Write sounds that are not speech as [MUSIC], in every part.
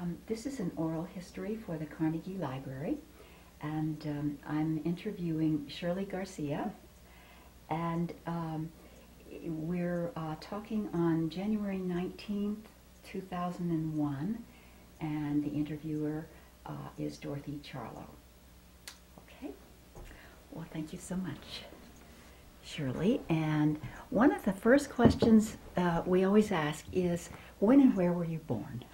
Um, this is an oral history for the Carnegie Library, and um, I'm interviewing Shirley Garcia, and um, we're uh, talking on January 19th, 2001, and the interviewer uh, is Dorothy Ciarlo. Okay, well, thank you so much. Shirley, and one of the first questions uh, we always ask is, when and where were you born?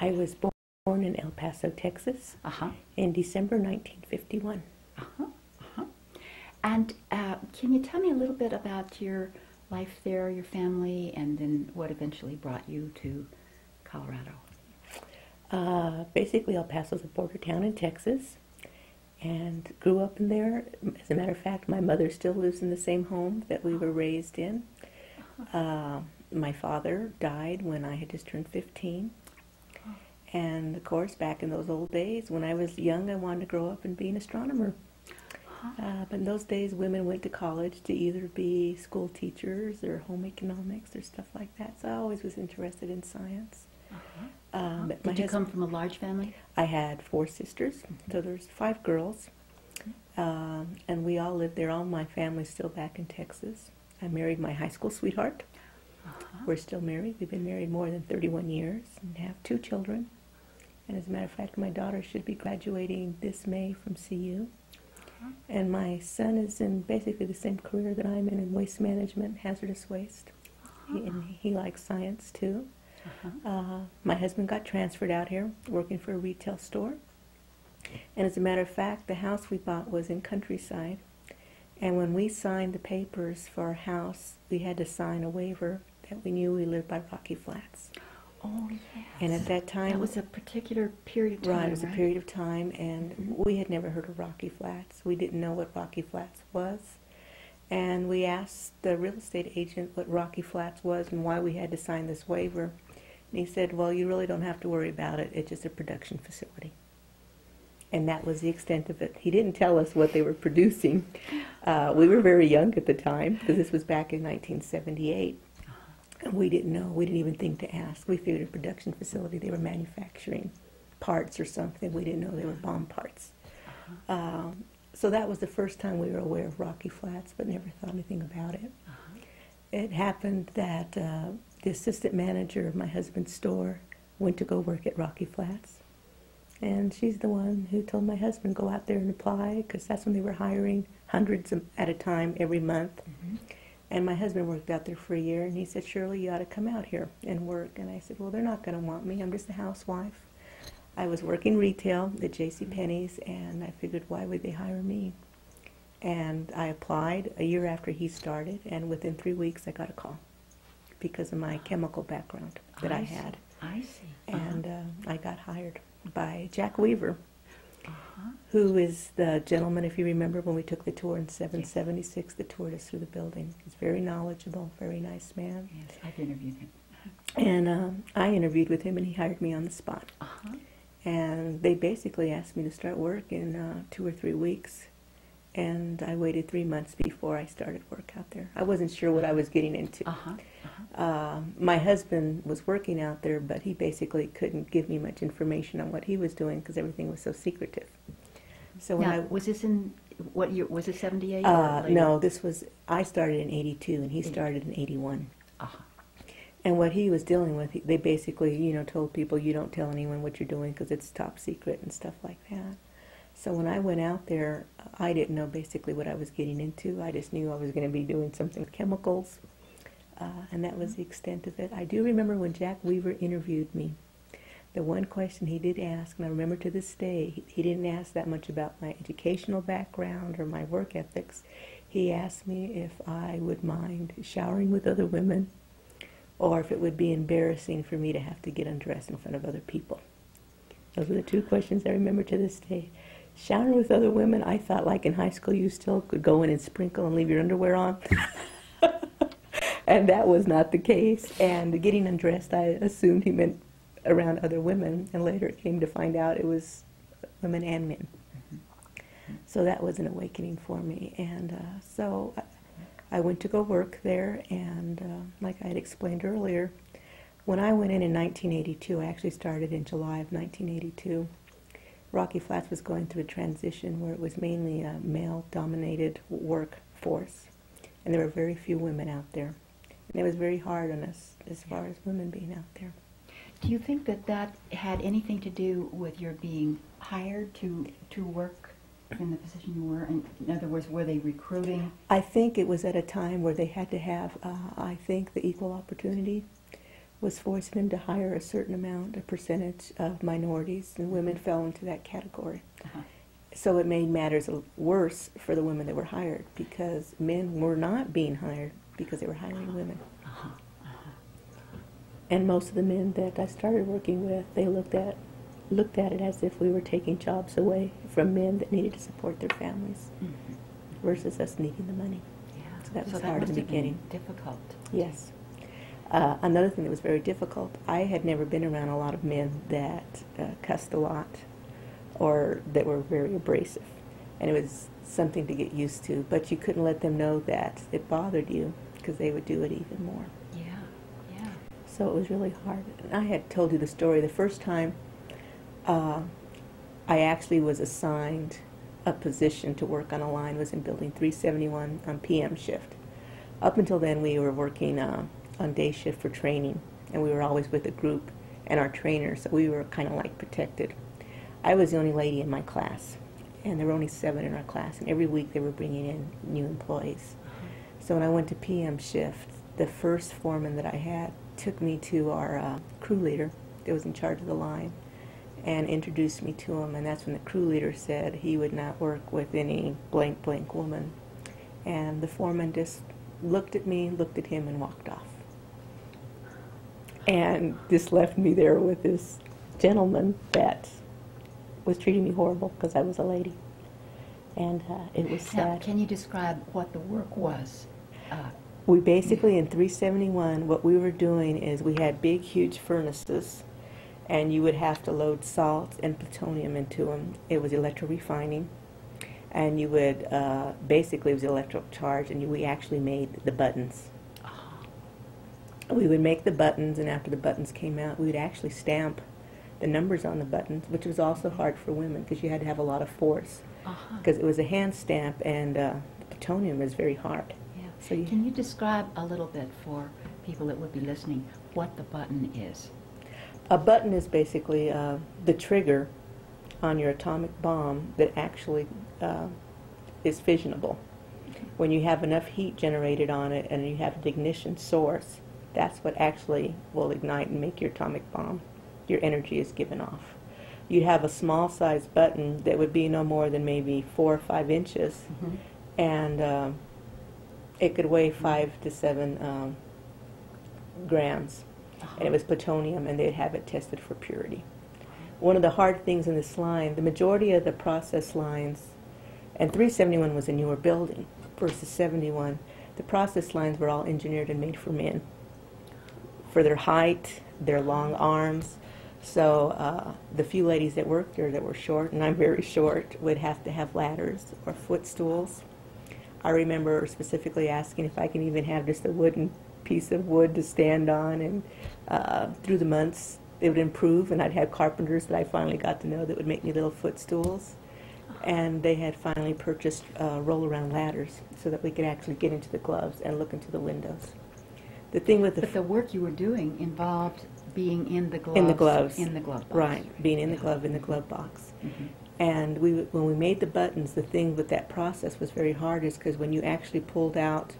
I was born in El Paso, Texas Uh-huh. in December 1951. Uh-huh. Uh-huh. And uh, can you tell me a little bit about your life there, your family, and then what eventually brought you to Colorado? Uh, basically, El Paso's a border town in Texas and grew up in there. As a matter of fact, my mother still lives in the same home that we were raised in. Uh, my father died when I had just turned 15. And of course, back in those old days, when I was young, I wanted to grow up and be an astronomer. Uh, but in those days, women went to college to either be school teachers or home economics or stuff like that. So I always was interested in science. Um, but my Did you hus- come from a large family? I had four sisters, so there's five girls, um, and we all lived there. All my family's still back in Texas. I married my high school sweetheart. Uh-huh. We're still married. We've been married more than 31 years and have two children. And as a matter of fact, my daughter should be graduating this May from CU. Uh-huh. And my son is in basically the same career that I'm in in waste management, hazardous waste. He, and he likes science too. Uh-huh. Uh, my husband got transferred out here, working for a retail store. And as a matter of fact, the house we bought was in countryside. And when we signed the papers for our house, we had to sign a waiver that we knew we lived by Rocky Flats. Oh, yes. And at that time, that was a particular period of time, right, it was a period of time, and we had never heard of Rocky Flats. We didn't know what Rocky Flats was. And we asked the real estate agent what Rocky Flats was and why we had to sign this waiver. And he said, Well, you really don't have to worry about it. It's just a production facility. And that was the extent of it. He didn't tell us what they were producing. Uh, we were very young at the time because this was back in 1978. And we didn't know. We didn't even think to ask. We figured a production facility, they were manufacturing parts or something. We didn't know they were bomb parts. Um, so that was the first time we were aware of Rocky Flats, but never thought anything about it. It happened that uh, the assistant manager of my husband's store went to go work at Rocky Flats. And she's the one who told my husband, go out there and apply, because that's when they were hiring hundreds of- at a time every month. And my husband worked out there for a year, and he said, Shirley, you ought to come out here and work. And I said, well, they're not going to want me. I'm just a housewife. I was working retail at J.C. Penney's, and I figured, why would they hire me? And I applied a year after he started, and within three weeks, I got a call because of my chemical background that I see. had. I see. And uh, I got hired by Jack Weaver, Uh-huh. who is the gentleman, if you remember, when we took the tour in 776, that toured us through the building. He's very knowledgeable, very nice man. Yes, I've interviewed him. And um, I interviewed with him, and he hired me on the spot. Uh-huh. And they basically asked me to start work in uh, two or three weeks. And I waited three months before I started work out there. I wasn't sure what I was getting into. Uh-huh. Um, my husband was working out there, but he basically couldn't give me much information on what he was doing because everything was so secretive. So when Now, I was this in, what year, was it 78 uh, no, this was I started in '82 and he started in '81. Uh-huh. And what he was dealing with, they basically, you know, told people you don't tell anyone what you're doing because it's top secret and stuff like that. So when I went out there, I didn't know basically what I was getting into. I just knew I was going to be doing something with chemicals, uh, and that was the extent of it. I do remember when Jack Weaver interviewed me. The one question he did ask, and I remember to this day, he, he didn't ask that much about my educational background or my work ethics. He asked me if I would mind showering with other women or if it would be embarrassing for me to have to get undressed in front of other people. Those were the two questions I remember to this day. Showering with other women, I thought like in high school you still could go in and sprinkle and leave your underwear on. [LAUGHS] and that was not the case. And getting undressed, I assumed he meant around other women, and later it came to find out it was women and men. So that was an awakening for me. And uh, so I- I went to go work there, and uh, like I had explained earlier, When I went in in 1982, I actually started in July of 1982. Rocky Flats was going through a transition where it was mainly a male-dominated workforce, and there were very few women out there. And it was very hard on us as far as women being out there. Do you think that that had anything to do with your being hired to to work in the position you were? In, in other words, were they recruiting? I think it was at a time where they had to have, uh, I think, the equal opportunity was forcing them to hire a certain amount, a percentage of minorities, and women fell into that category. Uh-huh. So it made matters worse for the women that were hired because men were not being hired because they were hiring women. Uh-huh. And most of the men that I started working with, they looked at looked at it as if we were taking jobs away from men that needed to support their families Mhm. versus us needing the money. Yeah. So that was so hard in the beginning. Difficult. Yes. Uh, another thing that was very difficult, I had never been around a lot of men that uh, cussed a lot or that were very abrasive. And it was something to get used to, but you couldn't let them know that it bothered you because they would do it even more. Yeah. Yeah. So it was really hard. And I had told you the story. The first time uh, I actually was assigned a position to work on a line was in Building 371 on PM shift. Up until then, we were working uh, on day shift for training, and we were always with a group and our trainer, so we were kind of like protected. I was the only lady in my class, and there were only seven in our class, and every week they were bringing in new employees. So when I went to PM shift, the first foreman that I had took me to our uh, crew leader that was in charge of the line and introduced me to him. And that's when the crew leader said he would not work with any blank, blank woman. And the foreman just looked at me, looked at him, and walked off. And this left me there with this gentleman that was treating me horrible because I was a lady. And uh, it was Now, sad. can you describe what the work was? Uh, We basically, in 371, what we were doing is we had big, huge furnaces, and you would have to load salt and plutonium into them. It was electrorefining, and you would, uh, basically, it was electric charge, and you, we actually made the buttons. We would make the buttons, and after the buttons came out, we would actually stamp the numbers on the buttons, which was also hard for women because you had to have a lot of force. uh-huh. Because it was a hand stamp, and uh, plutonium is very hard. Yeah. So you- Can you describe a little bit for people that would be listening what the button is? A button is basically uh, the trigger on your atomic bomb that actually uh, is fissionable. When you have enough heat generated on it and you have an ignition source, that's what actually will ignite and make your atomic bomb. Your energy is given off. You have a small sized button that would be no more than maybe four or five inches, and um, it could weigh five to seven um, grams and it was plutonium, and they'd have it tested for purity. One of the hard things in this line, the majority of the process lines, and 371 was a newer building versus 71, the process lines were all engineered and made for men, for their height, their long arms. So uh, the few ladies that worked there that were short, and I'm very short, would have to have ladders or footstools. I remember specifically asking if I can even have just a wooden piece of wood to stand on, and uh, through the months it would improve, and I'd have carpenters that I finally got to know that would make me little footstools, and they had finally purchased uh, roll-around ladders so that we could actually get into the gloves and look into the windows. The thing with the But the work you were doing involved being in the gloves. in the gloves, In the glove box. right, being in the glove in the glove box. Mhm. And we, when we made the buttons, the thing with that process was very hard is because when you actually pulled out,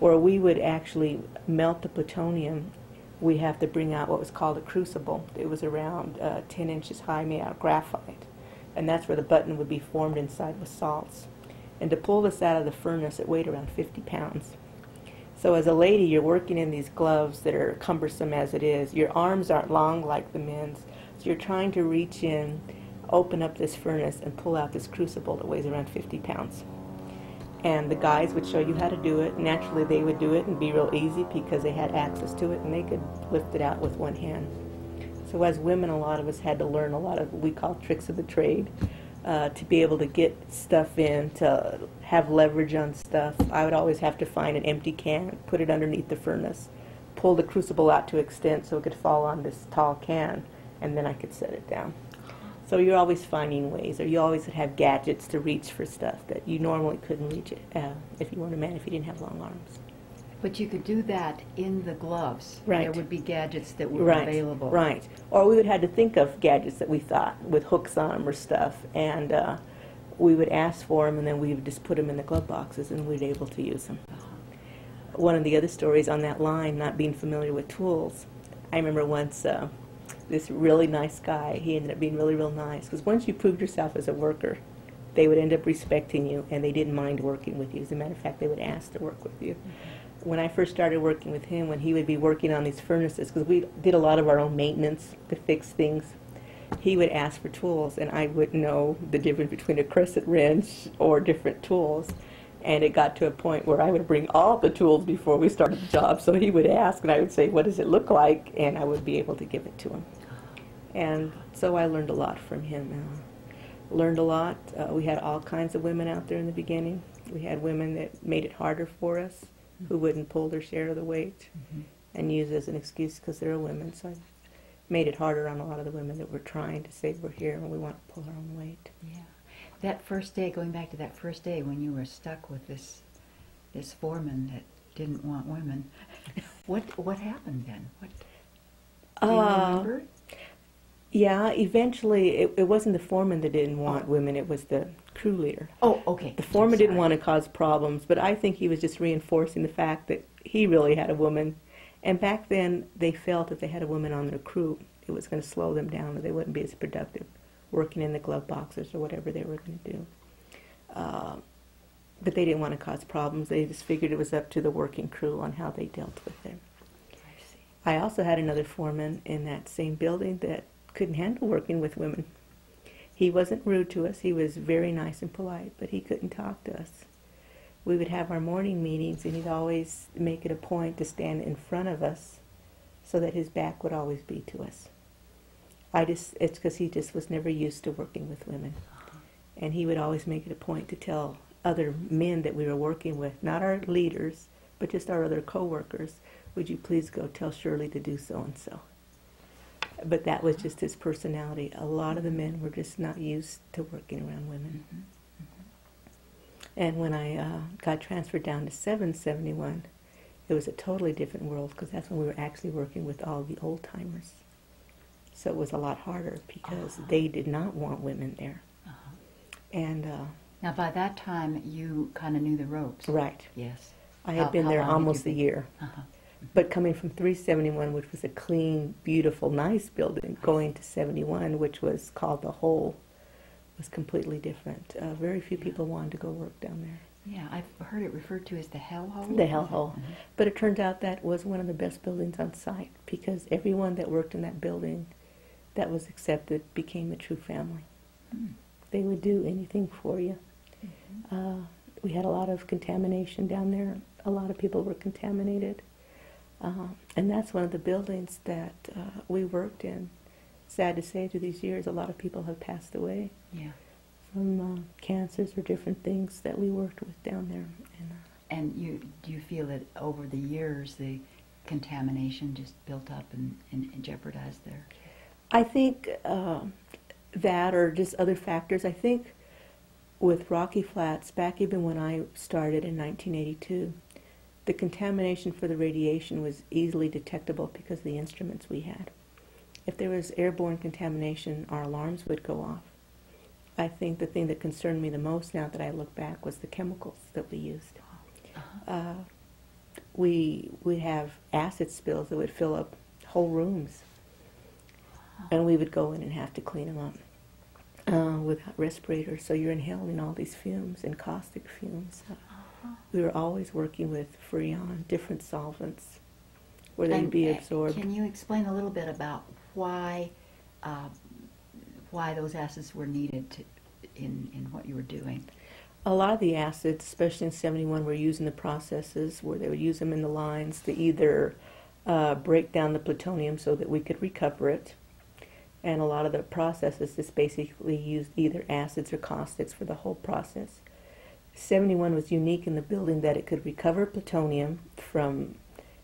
or we would actually melt the plutonium, we have to bring out what was called a crucible. It was around uh, 10 inches high, made out of graphite. And that's where the button would be formed inside with salts. And to pull this out of the furnace, it weighed around 50 pounds. So as a lady, you're working in these gloves that are cumbersome as it is. Your arms aren't long like the men's. So you're trying to reach in, open up this furnace, and pull out this crucible that weighs around 50 pounds. And the guys would show you how to do it. Naturally, they would do it and be real easy because they had access to it and they could lift it out with one hand. So as women, a lot of us had to learn a lot of what we call tricks of the trade uh, to be able to get stuff in, to have leverage on stuff. I would always have to find an empty can, put it underneath the furnace, pull the crucible out to extent so it could fall on this tall can, and then I could set it down. So you're always finding ways, or you always have gadgets to reach for stuff that you normally couldn't reach it uh, if you weren't a man if you didn't have long arms. But you could do that in the gloves. Right. There would be gadgets that were right, available. Right. Or we would have to think of gadgets that we thought with hooks on them or stuff, and uh, we would ask for them, and then we would just put them in the glove boxes, and we'd able to use them. One of the other stories on that line, not being familiar with tools, I remember once uh, this really nice guy. He ended up being really, real nice because once you proved yourself as a worker, they would end up respecting you, and they didn't mind working with you. As a matter of fact, they would ask to work with you when I first started working with him, when he would be working on these furnaces, because we did a lot of our own maintenance to fix things, he would ask for tools, and I wouldn't know the difference between a crescent wrench or different tools. And it got to a point where I would bring all the tools before we started the job. So he would ask, and I would say, "What does it look like?" And I would be able to give it to him. And so I learned a lot from him. Uh, learned a lot. Uh, we had all kinds of women out there in the beginning. We had women that made it harder for us, who wouldn't pull their share of the weight Mhm. and use it as an excuse because they're women. So I made it harder on a lot of the women that were trying to say we're here and we want to pull our own weight. Yeah. That first day, going back to that first day when you were stuck with this this foreman that didn't want women, [LAUGHS] what what happened then? What do you Uh, remember? Yeah, eventually it, it wasn't the foreman that didn't want Oh. women, it was the crew leader. Oh, okay. The foreman didn't want to cause problems, but I think he was just reinforcing the fact that he really had a woman. And back then, they felt if they had a woman on their crew, it was going to slow them down or they wouldn't be as productive working in the glove boxes or whatever they were going to do. Uh, but they didn't want to cause problems. They just figured it was up to the working crew on how they dealt with it. I see. I also had another foreman in that same building that couldn't handle working with women. He wasn't rude to us. He was very nice and polite, but he couldn't talk to us. We would have our morning meetings, and he'd always make it a point to stand in front of us so that his back would always be to us. I just, it's because he just was never used to working with women. And he would always make it a point to tell other men that we were working with, not our leaders, but just our other coworkers, would you please go tell Shirley to do so and so? But that was just his personality. A lot of the men were just not used to working around women. And when I uh, got transferred down to 771, it was a totally different world because that's when we were actually working with all the old timers. So it was a lot harder because Ah. they did not want women there. Uh-huh. And uh, Now, by that time, you kind of knew the ropes. right, Yes. I had How- been there long had you almost a year. Uh-huh. But coming from 371, which was a clean, beautiful, nice building, going to 71, which was called the Hole, was completely different. Uh, very few people wanted to go work down there. Yeah, I've heard it referred to as the hell hole. The hell hole. Mhm. But it turns out that was one of the best buildings on site because everyone that worked in that building that was accepted became a true family. Mm. They would do anything for you. Mhm. Uh, we had a lot of contamination down there. A lot of people were contaminated. Uh, and that's one of the buildings that uh, we worked in. Sad to say, through these years, a lot of people have passed away Yeah. from uh, cancers or different things that we worked with down there. And, uh, And you do you feel that over the years the contamination just built up and, and, and jeopardized their I think uh, that, or just other factors. I think with Rocky Flats, back even when I started in 1982, the contamination for the radiation was easily detectable because of the instruments we had. If there was airborne contamination, our alarms would go off. I think the thing that concerned me the most now that I look back was the chemicals that we used. uh Uh, we would have acid spills that would fill up whole rooms and we would go in and have to clean them up uh, without respirators. So you're inhaling all these fumes and caustic fumes. We were always working with Freon, different solvents, where they'd And, be uh, absorbed. Can you explain a little bit about why uh, why those acids were needed to, in in what you were doing? A lot of the acids, especially in 71, were used in the processes where they would use them in the lines to either uh, break down the plutonium so that we could recover it. And a lot of the processes just basically used either acids or caustics for the whole process. 71 was unique in the building that it could recover plutonium from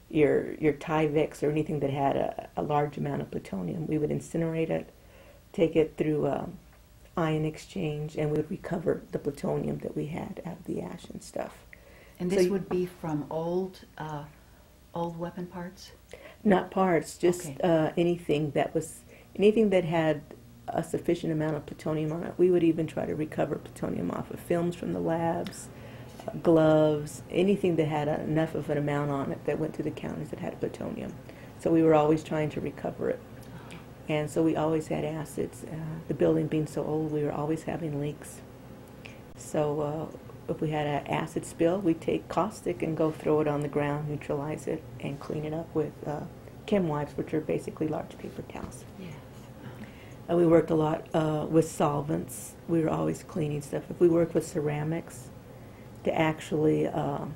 your your Tyvek or anything that had a, a large amount of plutonium. We would incinerate it, take it through um, ion exchange, and we would recover the plutonium that we had out of the ash and stuff. And So this you- would be from old, uh, old weapon parts? Not parts, just Okay. uh, anything that was anything that had a sufficient amount of plutonium on it. We would even try to recover plutonium off of films from the labs, uh, gloves, anything that had enough of an amount on it that went to the counters that had plutonium. So we were always trying to recover it. And so we always had acids. Uh, the building being so old, we were always having leaks. So uh, if we had an acid spill, we'd take caustic and go throw it on the ground, neutralize it, and clean it up with uh, chem wipes, which are basically large paper towels. And we worked a lot uh, with solvents. We were always cleaning stuff. If we worked with ceramics, to actually, um,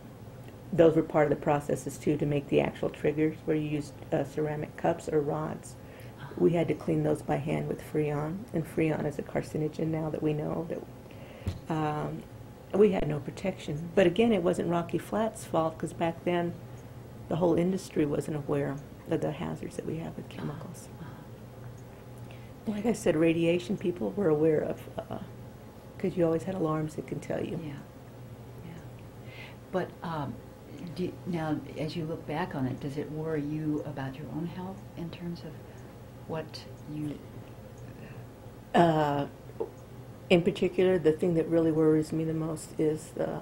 those were part of the processes too, to make the actual triggers where you used uh, ceramic cups or rods. We had to clean those by hand with Freon, and Freon is a carcinogen now that we know that um, we had no protection. But again, it wasn't Rocky Flats' fault because back then the whole industry wasn't aware of the hazards that we have with chemicals. Like I said, radiation people were aware of because you always had alarms that can tell you. Yeah, yeah. But um, do, now, as you look back on it, does it worry you about your own health in terms of what you? Uh, in particular, the thing that really worries me the most is the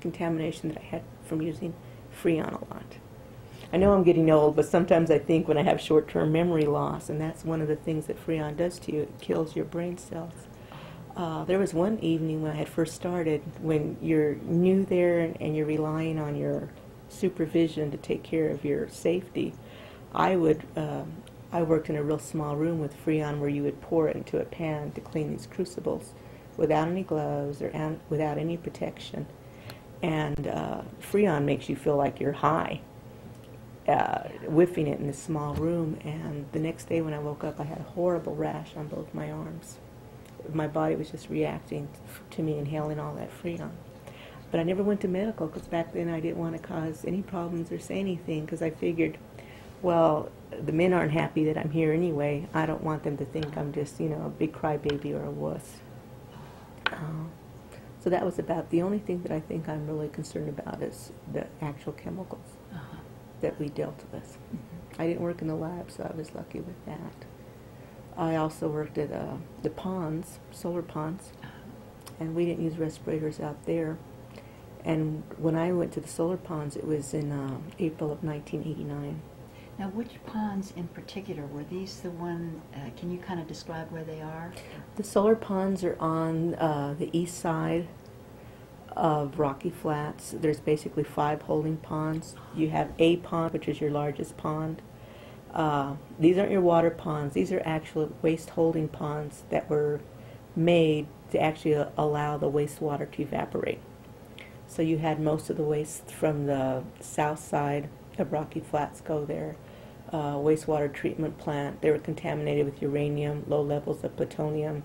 contamination that I had from using Freon a lot. I know I'm getting old, but sometimes I think when I have short-term memory loss, and that's one of the things that Freon does to you, it kills your brain cells. Uh, there was one evening when I had first started, when you're new there and, and you're relying on your supervision to take care of your safety. I would, um, I worked in a real small room with Freon where you would pour it into a pan to clean these crucibles without any gloves or without any protection. And uh, Freon makes you feel like you're high, uh, whiffing it in this small room. And the next day when I woke up, I had a horrible rash on both my arms my body was just reacting to me inhaling all that freon. But I never went to medical because back then I didn't want to cause any problems or say anything because I figured, well, the men aren't happy that I'm here anyway. I don't want them to think I'm just, you know, a big crybaby or a wuss. Uh, so that was about the only thing that I think I'm really concerned about is the actual chemicals Uh-huh. That we dealt with. I didn't work in the lab, so I was lucky with that. I also worked at uh, the ponds, solar ponds, Uh-huh. and we didn't use respirators out there. And when I went to the solar ponds, it was in uh, April of 1989. Now, which ponds in particular were these? The one? Uh, can you kind of describe where they are? The solar ponds are on uh, the east side of Rocky Flats. There's basically five holding ponds. You have a pond, which is your largest pond. Uh, these aren't your water ponds. These are actual waste holding ponds that were made to actually uh, allow the wastewater to evaporate. So you had most of the waste from the south side of Rocky Flats go there. Uh, wastewater treatment plant. They were contaminated with uranium, low levels of plutonium,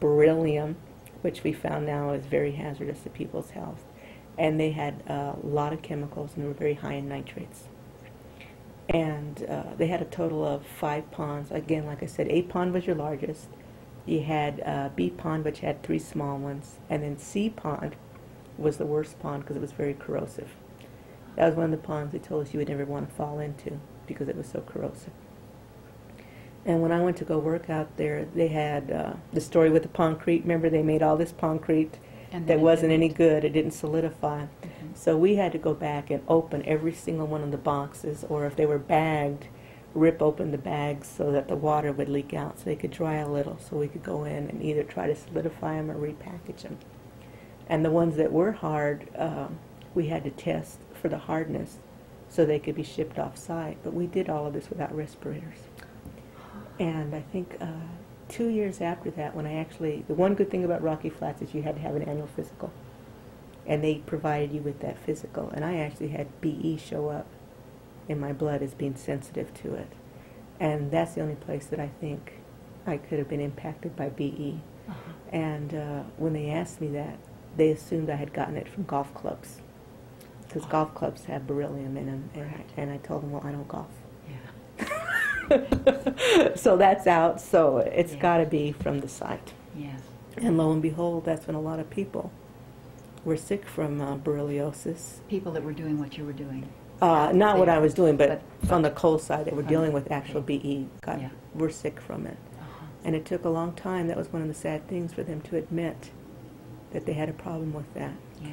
beryllium, which we found now is very hazardous to people's health. And they had a lot of chemicals and they were very high in nitrates. And uh, they had a total of five ponds. Again, like I said, A pond was your largest. You had uh, B pond, which had three small ones. And then C pond was the worst pond because it was very corrosive. That was one of the ponds they told us you would never want to fall into because it was so corrosive. And when I went to go work out there, they had uh, the story with the concrete. Remember, they made all this concrete And that wasn't any good. It didn't solidify. Mhm. So we had to go back and open every single one of the boxes, or if they were bagged, rip open the bags so that the water would leak out so they could dry a little so we could go in and either try to solidify them or repackage them. And the ones that were hard, um, we had to test for the hardness so they could be shipped off site. But we did all of this without respirators. And I think uh, two years after that, when I actually, the one good thing about Rocky Flats is you had to have an annual physical. And they provided you with that physical. And I actually had BE show up in my blood as being sensitive to it. And that's the only place that I think I could have been impacted by BE. Uh-huh. And uh, when they asked me that, they assumed I had gotten it from golf clubs. because golf clubs have beryllium in them, and, Right. and I told them, well, I don't golf. [LAUGHS] So that's out. So it's Yeah. got to be from the site. Yes. And lo and behold, that's when a lot of people were sick from uh, berylliosis. People that were doing what you were doing. Uh, not what I was doing, but, But- from the cold side, that were dealing with actual BE, got Yeah. were sick from it. Uh-huh. And it took a long time. That was one of the sad things for them to admit that they had a problem with that. Yes.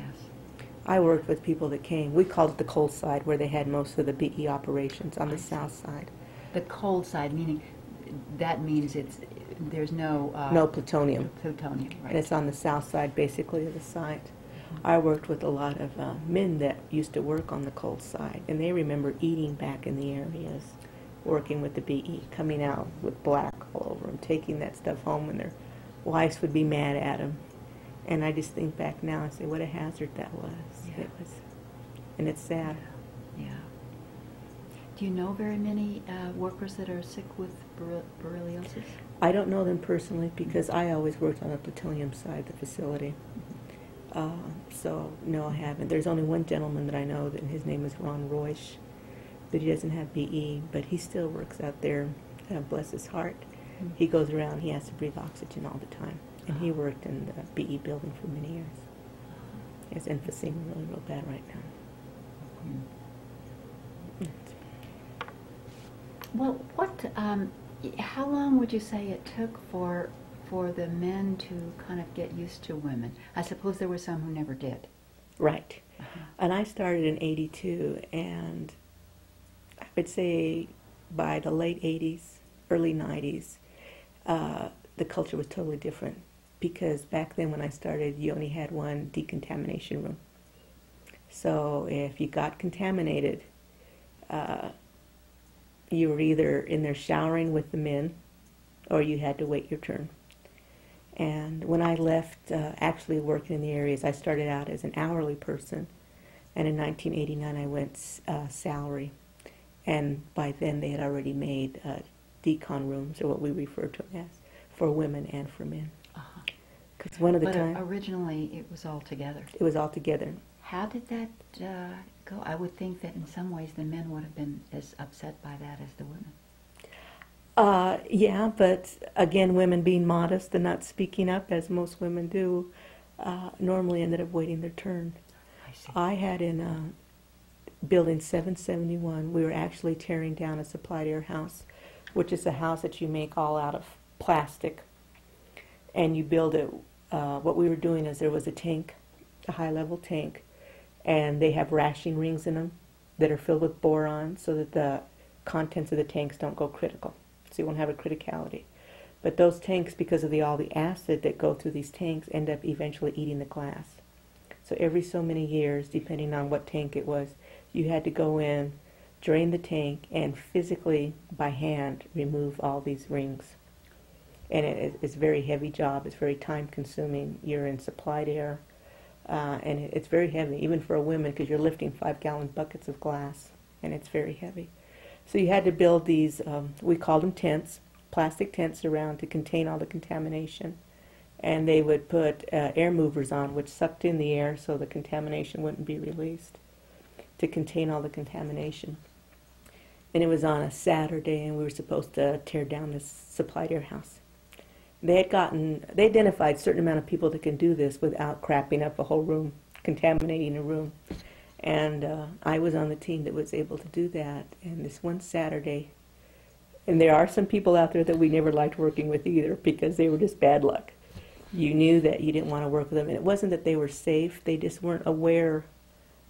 I worked with people that came. We called it the cold side, where they had most of the BE operations on I the see. south side. The cold side, meaning, that means it's, there's no. uh, No plutonium. Plutonium, right. And it's on the south side, basically, of the site. I worked with a lot of uh, men that used to work on the cold side, and they remember eating back in the areas, working with the BE, coming out with black all over them, taking that stuff home, and their wives would be mad at them. And I just think back now and say, what a hazard that was. Yeah. It was, and it's sad. Yeah. Do you know very many uh, workers that are sick with ber- berylliosis? I don't know them personally because I always worked on the plutonium side of the facility. Uh, so no, I haven't. There's only one gentleman that I know, that and his name is Ron Roysh, but he doesn't have BE, but he still works out there. Uh, bless his heart. Mm. He goes around. He has to breathe oxygen all the time, and he worked in the BE building for many years. He has emphysema really, real bad right now. Mm. Well, what, um, how long would you say it took for, for the men to kind of get used to women? I suppose there were some who never did. Right. Uh-huh. And I started in 82, and I would say by the late 80s, early 90s, uh, the culture was totally different. Because back then, when I started, you only had one decontamination room. So if you got contaminated, uh, you were either in there showering with the men, or you had to wait your turn. And when I left uh, actually working in the areas, I started out as an hourly person. And in 1989, I went uh, salary. And by then, they had already made uh, decon rooms, or what we refer to as, for women and for men. Uh-huh. Because one of the But uh, time, originally, it was all together. it was all together. How did that uh, go? I would think that in some ways the men would have been as upset by that as the women. Uh, yeah, but again, women being modest and not speaking up, as most women do, uh, normally ended up waiting their turn. I see. I had in uh, building 771, we were actually tearing down a supplied air house, which is a house that you make all out of plastic. And you build it. Uh, what we were doing is there was a tank, a high level tank, and they have Raschig rings in them that are filled with boron so that the contents of the tanks don't go critical. So you won't have a criticality. But those tanks, because of the, all the acid that go through these tanks, end up eventually eating the glass. So every so many years, depending on what tank it was, you had to go in, drain the tank, and physically, by hand, remove all these rings. And it, it's a very heavy job. It's very time consuming. You're in supplied air, uh, and it's very heavy, even for a woman, because you're lifting five gallon buckets of glass, and it's very heavy. So you had to build these, um, we called them tents, plastic tents around to contain all the contamination and they would put uh, air movers on, which sucked in the air so the contamination wouldn't be released to contain all the contamination. And it was on a Saturday, and we were supposed to tear down this supplied air house. They had gotten, they identified a certain amount of people that can do this without crapping up a whole room, contaminating a room. And uh, I was on the team that was able to do that. And this one Saturday, and there are some people out there that we never liked working with either because they were just bad luck you knew that you didn't want to work with them. And it wasn't that they were safe, they just weren't aware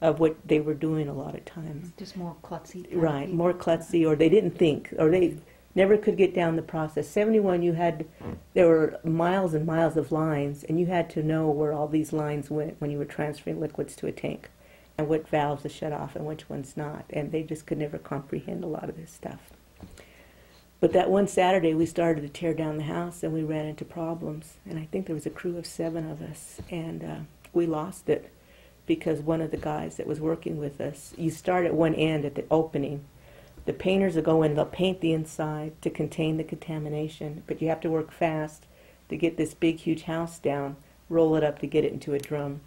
of what they were doing a lot of times. Just more klutzy. Right, more klutzy, or they didn't think, or they never could get down the process. 71, you had, there were miles and miles of lines, and you had to know where all these lines went when you were transferring liquids to a tank, and what valves are shut off and which ones not. And they just could never comprehend a lot of this stuff. But that one Saturday, we started to tear down the house, and we ran into problems. And I think there was a crew of seven of us, and uh, we lost it because one of the guys that was working with us, you start at one end at the opening. The painters will go in, they'll paint the inside to contain the contamination, but you have to work fast to get this big, huge house down, roll it up to get it into a drum.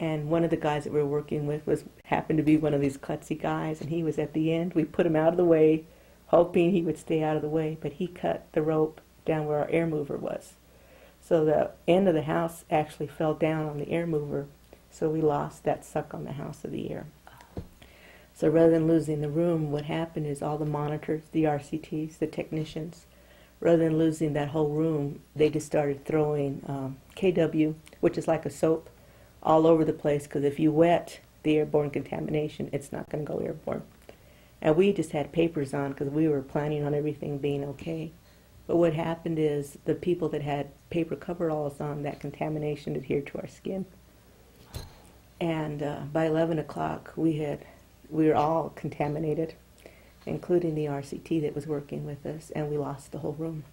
and one of the guys that we were working with was happened to be one of these klutzy guys, and he was at the end. We put him out of the way, hoping he would stay out of the way, but he cut the rope down where our air mover was. So the end of the house actually fell down on the air mover, so we lost that suck on the house of the year. So rather than losing the room, what happened is all the monitors, the RCTs, the technicians, rather than losing that whole room, they just started throwing um, KW, which is like a soap, all over the place because if you wet the airborne contamination, it's not going to go airborne. And we just had papers on because we were planning on everything being okay. But what happened is the people that had paper coveralls on, that contamination adhered to our skin. And uh, by 11 o'clock, we had we were all contaminated, including the RCT that was working with us, and we lost the whole room.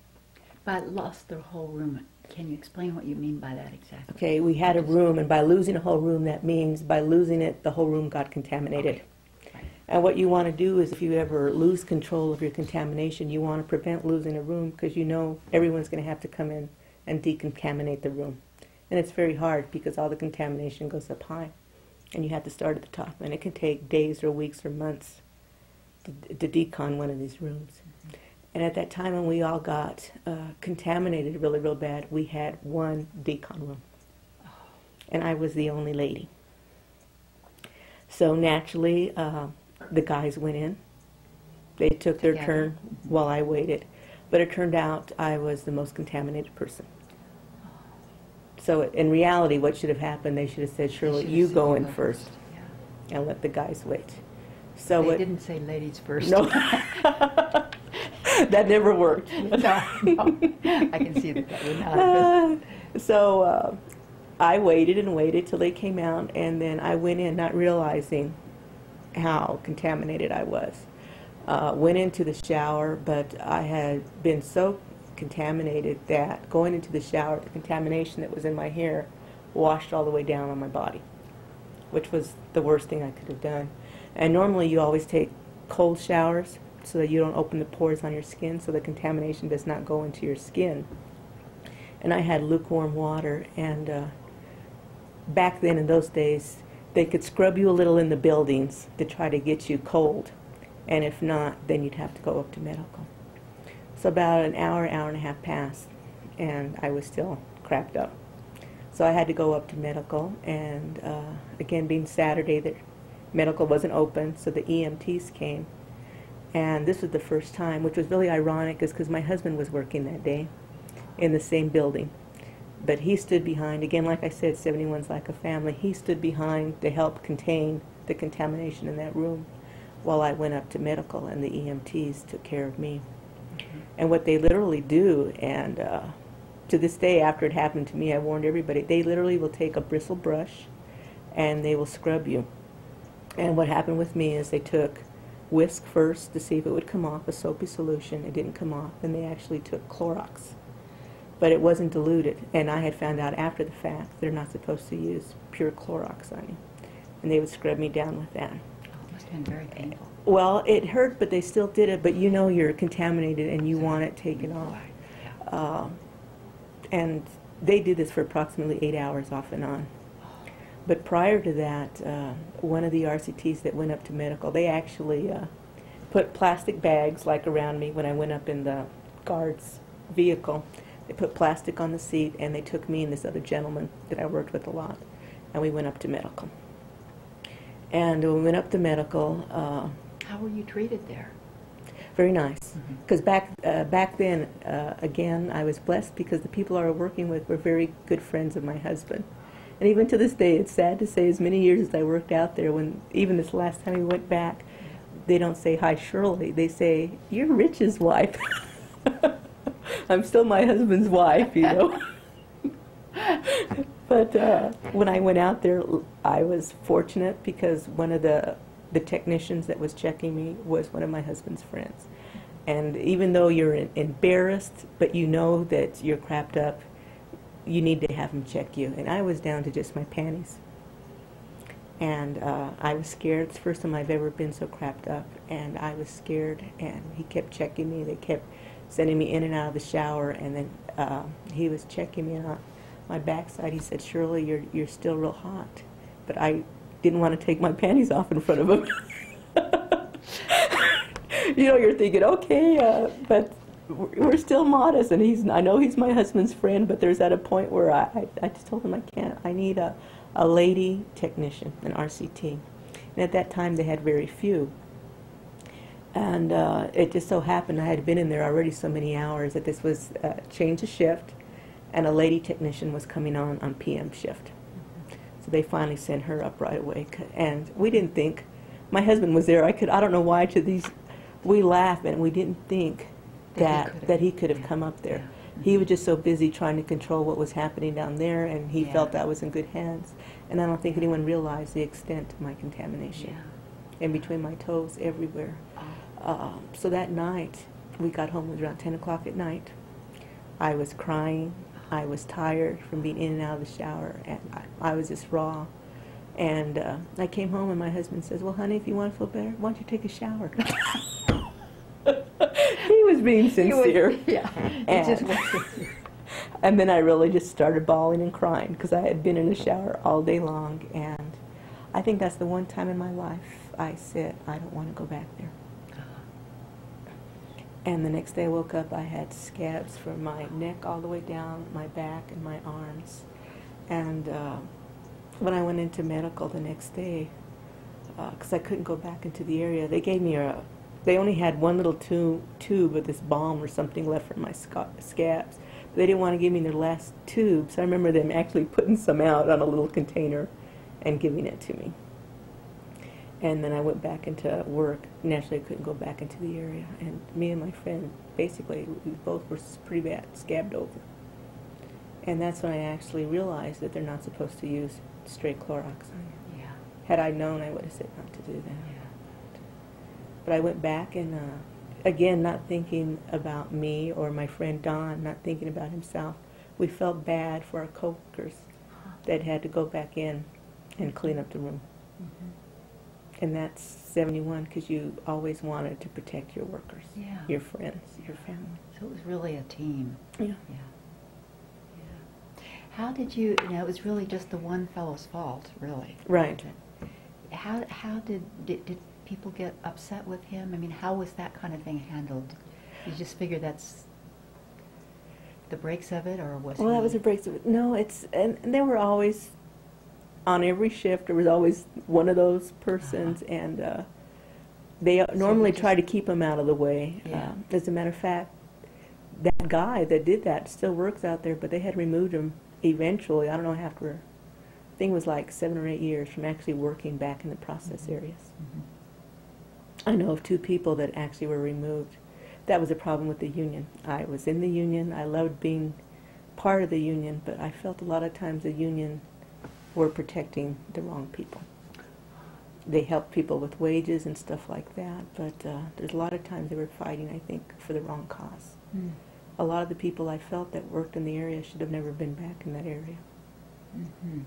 But lost the whole room. Can you explain what you mean by that exactly? Okay, we had a room, and by losing a whole room, that means by losing it, the whole room got contaminated. Okay. And what you want to do is, if you ever lose control of your contamination, you want to prevent losing a room because you know everyone's going to have to come in and decontaminate the room. And it's very hard because all the contamination goes up high, and you have to start at the top, and it can take days or weeks or months to, to decon one of these rooms. And at that time, when we all got uh, contaminated really, real bad, we had one decon room. And I was the only lady. So naturally, uh, the guys went in. They took their turn while I waited. But it turned out I was the most contaminated person. So in reality, what should have happened, they should have said, Shirley, you go in first Yeah. and let the guys wait. So they didn't say ladies first. No. [LAUGHS] that never worked. no, no. I can see that that would not have been. Uh, [LAUGHS] so uh, I waited and waited till they came out, and then I went in not realizing how contaminated I was. Uh, went into the shower, but I had been so contaminated that going into the shower, the contamination that was in my hair washed all the way down on my body, which was the worst thing I could have done. And normally you always take cold showers so that you don't open the pores on your skin so the contamination does not go into your skin. And I had lukewarm water, and uh, back then in those days, they could scrub you a little in the buildings to try to get you cold. And if not, then you'd have to go up to medical. So about an hour, hour and a half passed, and I was still crapped up. So I had to go up to medical, and uh, again, being Saturday, that medical wasn't open, so the EMTs came. And this was the first time, which was really ironic, is because my husband was working that day in the same building. But he stood behind, again, like I said, 71's like a family. He stood behind to help contain the contamination in that room while I went up to medical, and the EMTs took care of me. And what they literally do, and uh, to this day, after it happened to me, I warned everybody, they literally will take a bristle brush and they will scrub you. And what happened with me is they took Wisk first to see if it would come off, a soapy solution. It didn't come off. Then they actually took Clorox. But it wasn't diluted. And I had found out after the fact they're not supposed to use pure Clorox on you. And they would scrub me down with that. Oh, it must have been very painful. Well, it hurt, but they still did it. But you know you're contaminated and you want it taken off. Um, and they did this for approximately eight hours off and on. But prior to that, uh, one of the RCTs that went up to medical, they actually uh, put plastic bags like around me when I went up in the guard's vehicle. They put plastic on the seat, and they took me and this other gentleman that I worked with a lot, and we went up to medical. And when we went up to medical, uh, How were you treated there? very nice. Because back uh, back then, uh, again, I was blessed because the people I was working with were very good friends of my husband. And even to this day, it's sad to say, as many years as I worked out there, when even this last time we went back, they don't say hi Shirley. They say you're Rich's wife. [LAUGHS] I'm still my husband's wife, you know. [LAUGHS] but uh, when I went out there, I was fortunate because one of the the technicians that was checking me was one of my husband's friends. And even though you're em- embarrassed, but you know that you're crapped up, you need to have him check you. And I was down to just my panties. And uh, I was scared. It's the first time I've ever been so crapped up. And I was scared. And he kept checking me. They kept sending me in and out of the shower. And then uh, he was checking me on my backside. He said, Shirley, you're, you're still real hot. but I didn't want to take my panties off in front of him. [LAUGHS] you know, you're thinking, okay, uh, but we're still modest, and he's. I know he's my husband's friend, but there's at a point where I, I, I just told him I can't. I need a, a lady technician, an RCT, and at that time they had very few. And uh, it just so happened I had been in there already so many hours that this was a change of shift, and a lady technician was coming on on PM shift. So they finally sent her up right away, and we didn't think. My husband was there. I could. I don't know why. To these, we laugh, and we didn't think That that he could have yeah, come up there. yeah. He was just so busy trying to control what was happening down there, and he Yeah. felt I was in good hands. And I don't think anyone realized the extent of my contamination, Yeah. in between my toes, everywhere. Oh, Um, so that night, we got home, it was around 10 o'clock at night. I was crying. I was tired from being in and out of the shower, and I, I was just raw. And uh, I came home, and my husband says, Well, honey, if you want to feel better, why don't you take a shower? [LAUGHS] he was being sincere. [LAUGHS] yeah. It just And- [LAUGHS] And then I really just started bawling and crying because I had been in the shower all day long. And I think that's the one time in my life I said, I don't want to go back there. And the next day I woke up, I had scabs from my neck all the way down, my back, and my arms. And uh, when I went into medical the next day, because I couldn't go back into the area, they gave me a. They only had one little tube, tube of this balm or something left from my sca- scabs. They didn't want to give me their last tube, so I remember them actually putting some out on a little container and giving it to me. And then I went back into work. Naturally, I couldn't go back into the area. And me and my friend, basically, we both were pretty bad, scabbed over. And that's when I actually realized that they're not supposed to use straight Clorox on you. Yeah. Had I known, I would have said not to do that. Yeah. But I went back and, uh, again, not thinking about me or my friend Don, not thinking about himself. We felt bad for our coworkers that had to go back in and clean up the room. Mhm. And that's 71 because you always wanted to protect your workers, Yeah. your friends, your family. So it was really a team. Yeah. Yeah. Yeah. How did you, you know, it was really just the one fellow's fault, really. Right. How, how did, did, did people get upset with him? I mean, how was that kind of thing handled? You just figure that's the breaks of it, or was Well, that was a break. Of it. No, it's and, and they were always on every shift. There was always one of those persons, and uh, they you normally just- try to keep them out of the way. Yeah. Um, as a matter of fact, that guy that did that still works out there, but they had removed him eventually. I don't know after. I think it was like seven or eight years from actually working back in the process Mhm. areas. Mhm. I know of two people that actually were removed. That was a problem with the union. I was in the union. I loved being part of the union, but I felt a lot of times the union were protecting the wrong people. They helped people with wages and stuff like that, but uh, there's a lot of times they were fighting, I think, for the wrong cause. Mm. A lot of the people I felt that worked in the area should have never been back in that area. Mhm.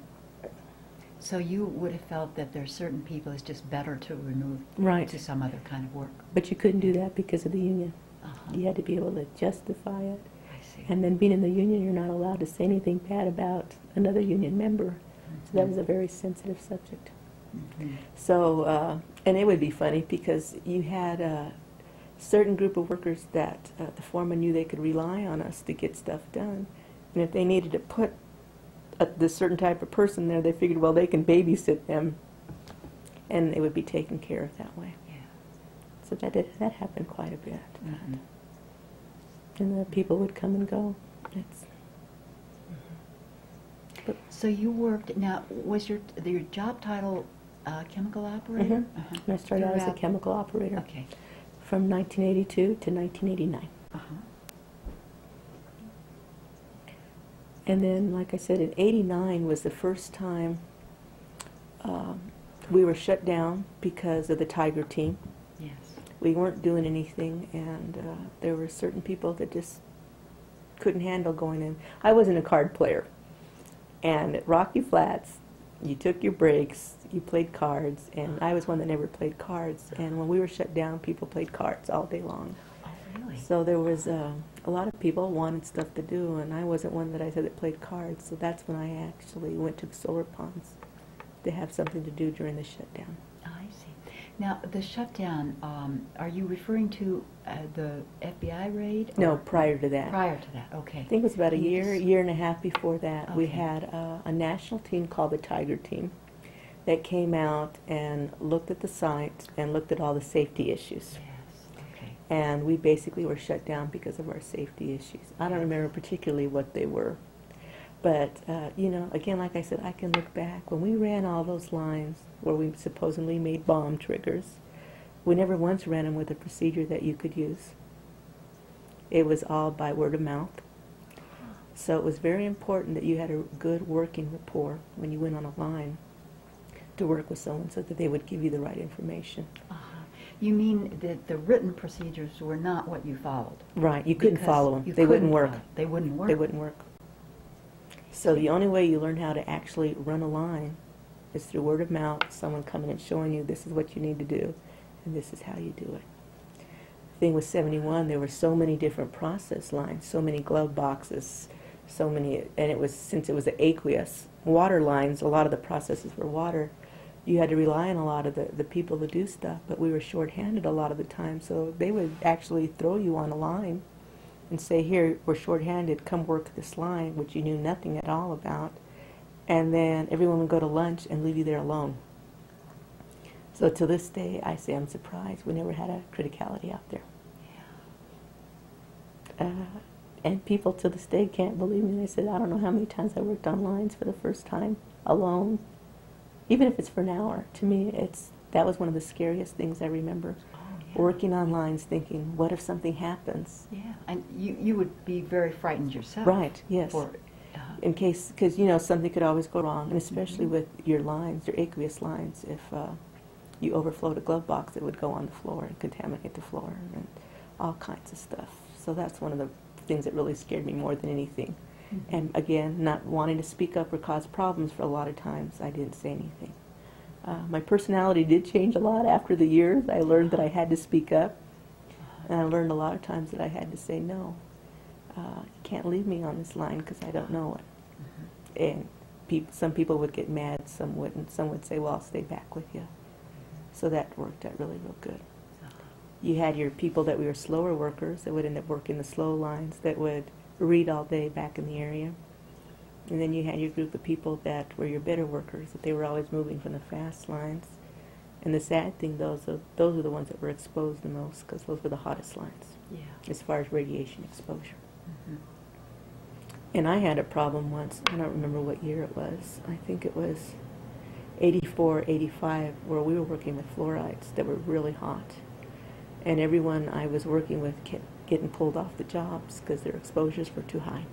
So you would have felt that there are certain people it's just better to remove Right. to some other kind of work. But you couldn't do that because of the union. Uh-huh. You had to be able to justify it. I see. And then being in the union, you're not allowed to say anything bad about another union member. So that was a very sensitive subject. Mhm. So, uh, and it would be funny because you had a certain group of workers that uh, the foreman knew they could rely on us to get stuff done. And if they needed to put a, this certain type of person there, they figured, well, they can babysit them, and it would be taken care of that way. Yeah. So that did, that happened quite a bit. Mhm. And the people would come and go. It's, So you worked, now, was your, your job title uh, chemical operator? Mhm. Uh-huh. and I started out as a chemical operator Okay. from 1982 to 1989. Uh-huh. And then, like I said, in '89 was the first time um, we were shut down because of the Tiger team. Yes. We weren't doing anything, and uh, there were certain people that just couldn't handle going in. I wasn't a card player, and at Rocky Flats, you took your breaks, you played cards, and I was one that never played cards. And when we were shut down, people played cards all day long. Oh, really? So there was uh, a lot of people wanted stuff to do, and I wasn't one that I said that played cards. So that's when I actually went to the solar ponds to have something to do during the shutdown. Now, the shutdown, um, are you referring to uh, the FBI raid? No, prior to that. Prior to that, okay. I think it was about a year, just- year and a half before that. We had uh, a national team called the Tiger Team that came out and looked at the site and looked at all the safety issues. Yes, okay. And we basically were shut down because of our safety issues. I don't remember particularly what they were. But, uh, you know, again, like I said, I can look back. When we ran all those lines where we supposedly made bomb triggers, we never once ran them with a procedure that you could use. It was all by word of mouth. So it was very important that you had a good working rapport when you went on a line to work with someone so that they would give you the right information. Uh-huh. You mean that the written procedures were not what you followed? Right, you couldn't follow them. They wouldn't work. follow- They wouldn't work? They wouldn't work. So the only way you learn how to actually run a line is through word of mouth, someone coming and showing you this is what you need to do, and this is how you do it. The thing with 71, there were so many different process lines, so many glove boxes, so many, and it was, since it was an aqueous, water lines, a lot of the processes were water, you had to rely on a lot of the, the people to do stuff, but we were shorthanded a lot of the time, so they would actually throw you on a line and say, here, we're shorthanded, come work this line, which you knew nothing at all about. And then everyone would go to lunch and leave you there alone. So to this day, I say I'm surprised we never had a criticality out there. Uh, and people to this day can't believe me. They said, I don't know how many times I worked on lines for the first time alone, even if it's for an hour. To me, it's that was one of the scariest things I remember. Yeah. Working on lines, thinking, what if something happens? Yeah, and you, you would be very frightened yourself. Right, yes. For, uh, in case, because you know something could always go wrong, and especially Mhm. with your lines, your aqueous lines, if uh, you overflowed a glove box, it would go on the floor and contaminate the floor and all kinds of stuff. So that's one of the things that really scared me more than anything. Mhm. And again, not wanting to speak up or cause problems for a lot of times, I didn't say anything. Uh, my personality did change a lot after the years. I learned that I had to speak up, and I learned a lot of times that I had to say no. Uh, you can't leave me on this line because I don't know it Mhm. and peop some people would get mad, some wouldn't. Some would say, "Well, I'll stay back with you." So that worked out really real good. You had your people that were slower workers that would end up working the slow lines that would read all day back in the area, and then you had your group of people that were your better workers that they were always moving from the fast lines. And the sad thing, those are, those are the ones that were exposed the most because those were the hottest lines Yeah. as far as radiation exposure. Mhm. And I had a problem once, I don't remember what year it was. I think it was 84, 85, where we were working with fluorides that were really hot. And everyone I was working with kept getting pulled off the jobs because their exposures were too high.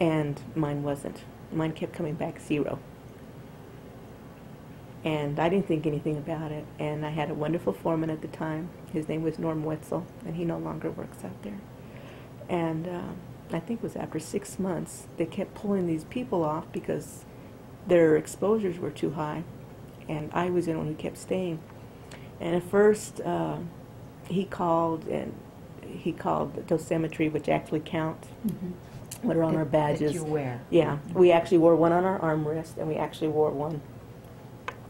And mine wasn't. Mine kept coming back zero. And I didn't think anything about it. And I had a wonderful foreman at the time. His name was Norm Wetzel, and he no longer works out there. And um, I think it was after six months, they kept pulling these people off because their exposures were too high. And I was the one who kept staying. And at first, uh, he called and he called the dosimetry, which actually count Mhm. What are on That- our badges. That you wear. Yeah, we actually wore one on our armrest, and we actually wore one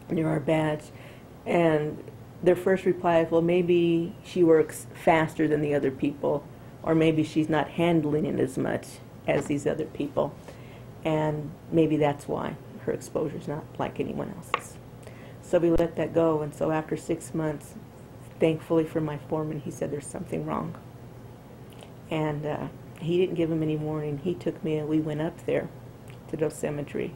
near our badge. And their first reply is, well, maybe she works faster than the other people, or maybe she's not handling it as much as these other people. And maybe that's why her exposure is not like anyone else's. So we let that go, and so after six months, thankfully for my foreman, he said there's something wrong. And uh, he didn't give him any warning. He took me and we went up there to dosimetry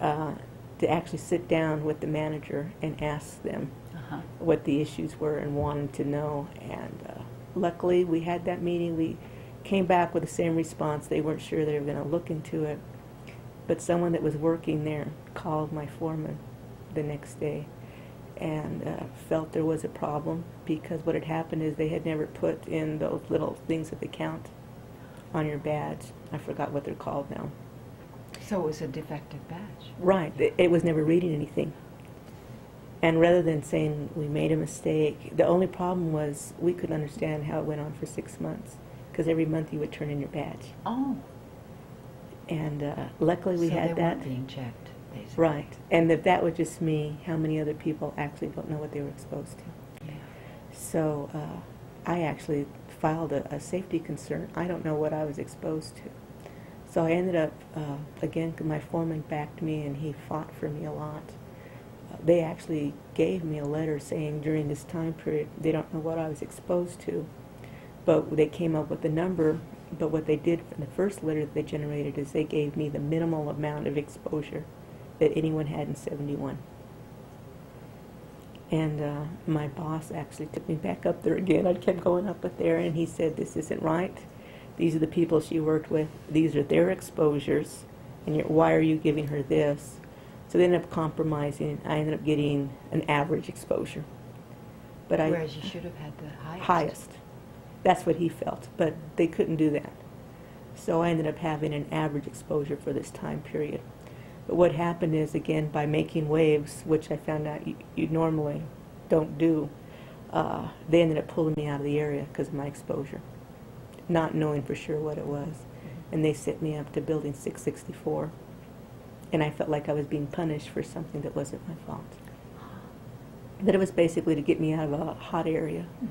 uh, to actually sit down with the manager and ask them Uh-huh. what the issues were and wanted to know. And uh, luckily, we had that meeting. We came back with the same response. They weren't sure they were going to look into it. But someone that was working there called my foreman the next day and uh, felt there was a problem because what had happened is they had never put in those little things that they count on your badge. I forgot what they're called now. So it was a defective badge. Right. It, it was never reading anything. And rather than saying we made a mistake, the only problem was we couldn't understand how it went on for six months because every month you would turn in your badge. Oh. And uh, luckily we so had that. being checked. basically. Right. And if that was just me, how many other people actually don't know what they were exposed to? Yeah. So uh, I actually filed a, a safety concern. I don't know what I was exposed to. So I ended up, uh, again, my foreman backed me and he fought for me a lot. Uh, they actually gave me a letter saying during this time period they don't know what I was exposed to, but they came up with a number. But what they did in the first letter that they generated is they gave me the minimal amount of exposure that anyone had in 71. And uh, my boss actually took me back up there again. I kept going up with there, and he said, "This isn't right. These are the people she worked with. These are their exposures, and why are you giving her this?" So they ended up compromising. I ended up getting an average exposure, but I Whereas you should have had the highest. highest. That's what he felt, but they couldn't do that. So I ended up having an average exposure for this time period. But what happened is, again, by making waves, which I found out you, you normally don't do, uh, they ended up pulling me out of the area because of my exposure, not knowing for sure what it was. And they sent me up to building 664. And I felt like I was being punished for something that wasn't my fault. But it was basically to get me out of a hot area Mhm.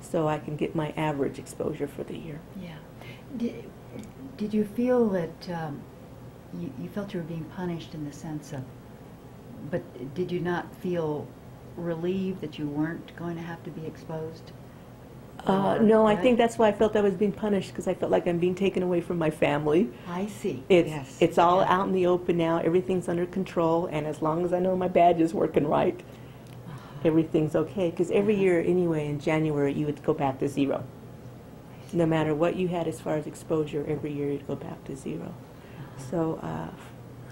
so I can get my average exposure for the year. Yeah. Did, did you feel that um, you, you felt you were being punished in the sense of, but did you not feel relieved that you weren't going to have to be exposed? Uh, no, I think that's why I felt I was being punished because I felt like I'm being taken away from my family. I see. It's yes. it's all Yeah. out in the open now. Everything's under control, and as long as I know my badge is working right, Uh-huh. everything's okay. Because every Uh-huh. year, anyway, in January, you would go back to zero. No matter what you had as far as exposure, every year you'd go back to zero. So uh,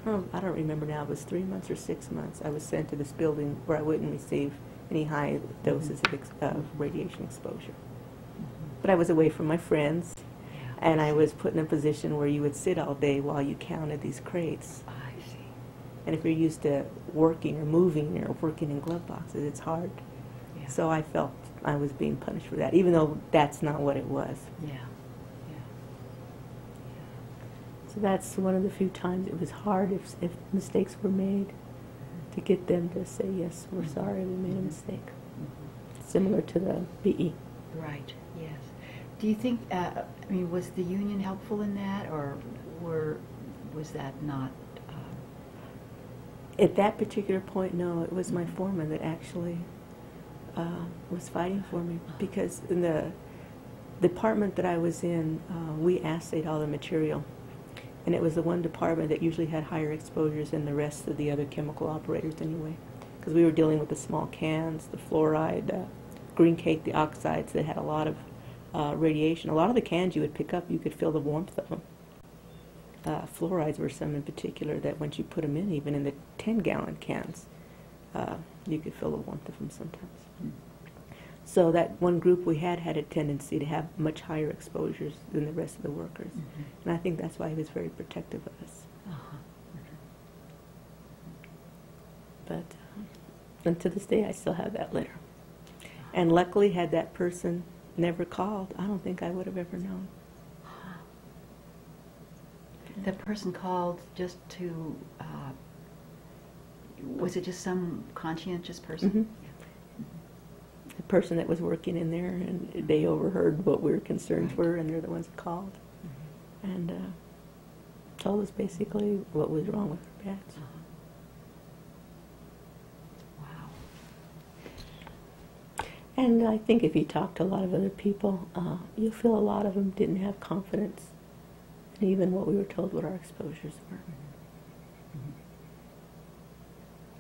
I don't I don't remember now. It was three months or six months. I was sent to this building where I wouldn't receive any high doses of, ex- of radiation exposure. Mhm. But I was away from my friends, and I was put in a position where you would sit all day while you counted these crates. I see. And if you're used to working or moving or working in glove boxes, it's hard. Yeah. So I felt I was being punished for that, even though that's not what it was. Yeah. So that's one of the few times it was hard if, if mistakes were made to get them to say, yes, we're sorry, we made a mistake. Mhm. Similar to the. BE. Right, yes. Do you think, uh, I mean, was the union helpful in that, or were, was that not? um, At that particular point, no, it was my foreman that actually uh, was fighting for me because in the department that I was in, uh, we assayed all the material. And it was the one department that usually had higher exposures than the rest of the other chemical operators anyway. Because we were dealing with the small cans, the fluoride, uh, green cake, the oxides that had a lot of uh, radiation. A lot of the cans you would pick up, you could feel the warmth of them. Uh, fluorides were some in particular that once you put them in, even in the 10 gallon cans, uh, you could feel the warmth of them sometimes. mm, So that one group we had had a tendency to have much higher exposures than the rest of the workers. mhm. And I think that's why he was very protective of us. Uh-huh. But uh, and to this day, I still have that letter. And luckily, had that person never called, I don't think I would have ever known. [GASPS] The person called just to, uh, was it just some conscientious person? Mhm. The person that was working in there, and they overheard what our concerns Right. were, and they're the ones that called Mhm. and uh, told us basically what was wrong with our badge. Uh-huh. Wow. And I think if you talk to a lot of other people, uh, you'll feel a lot of them didn't have confidence in even what we were told what our exposures were.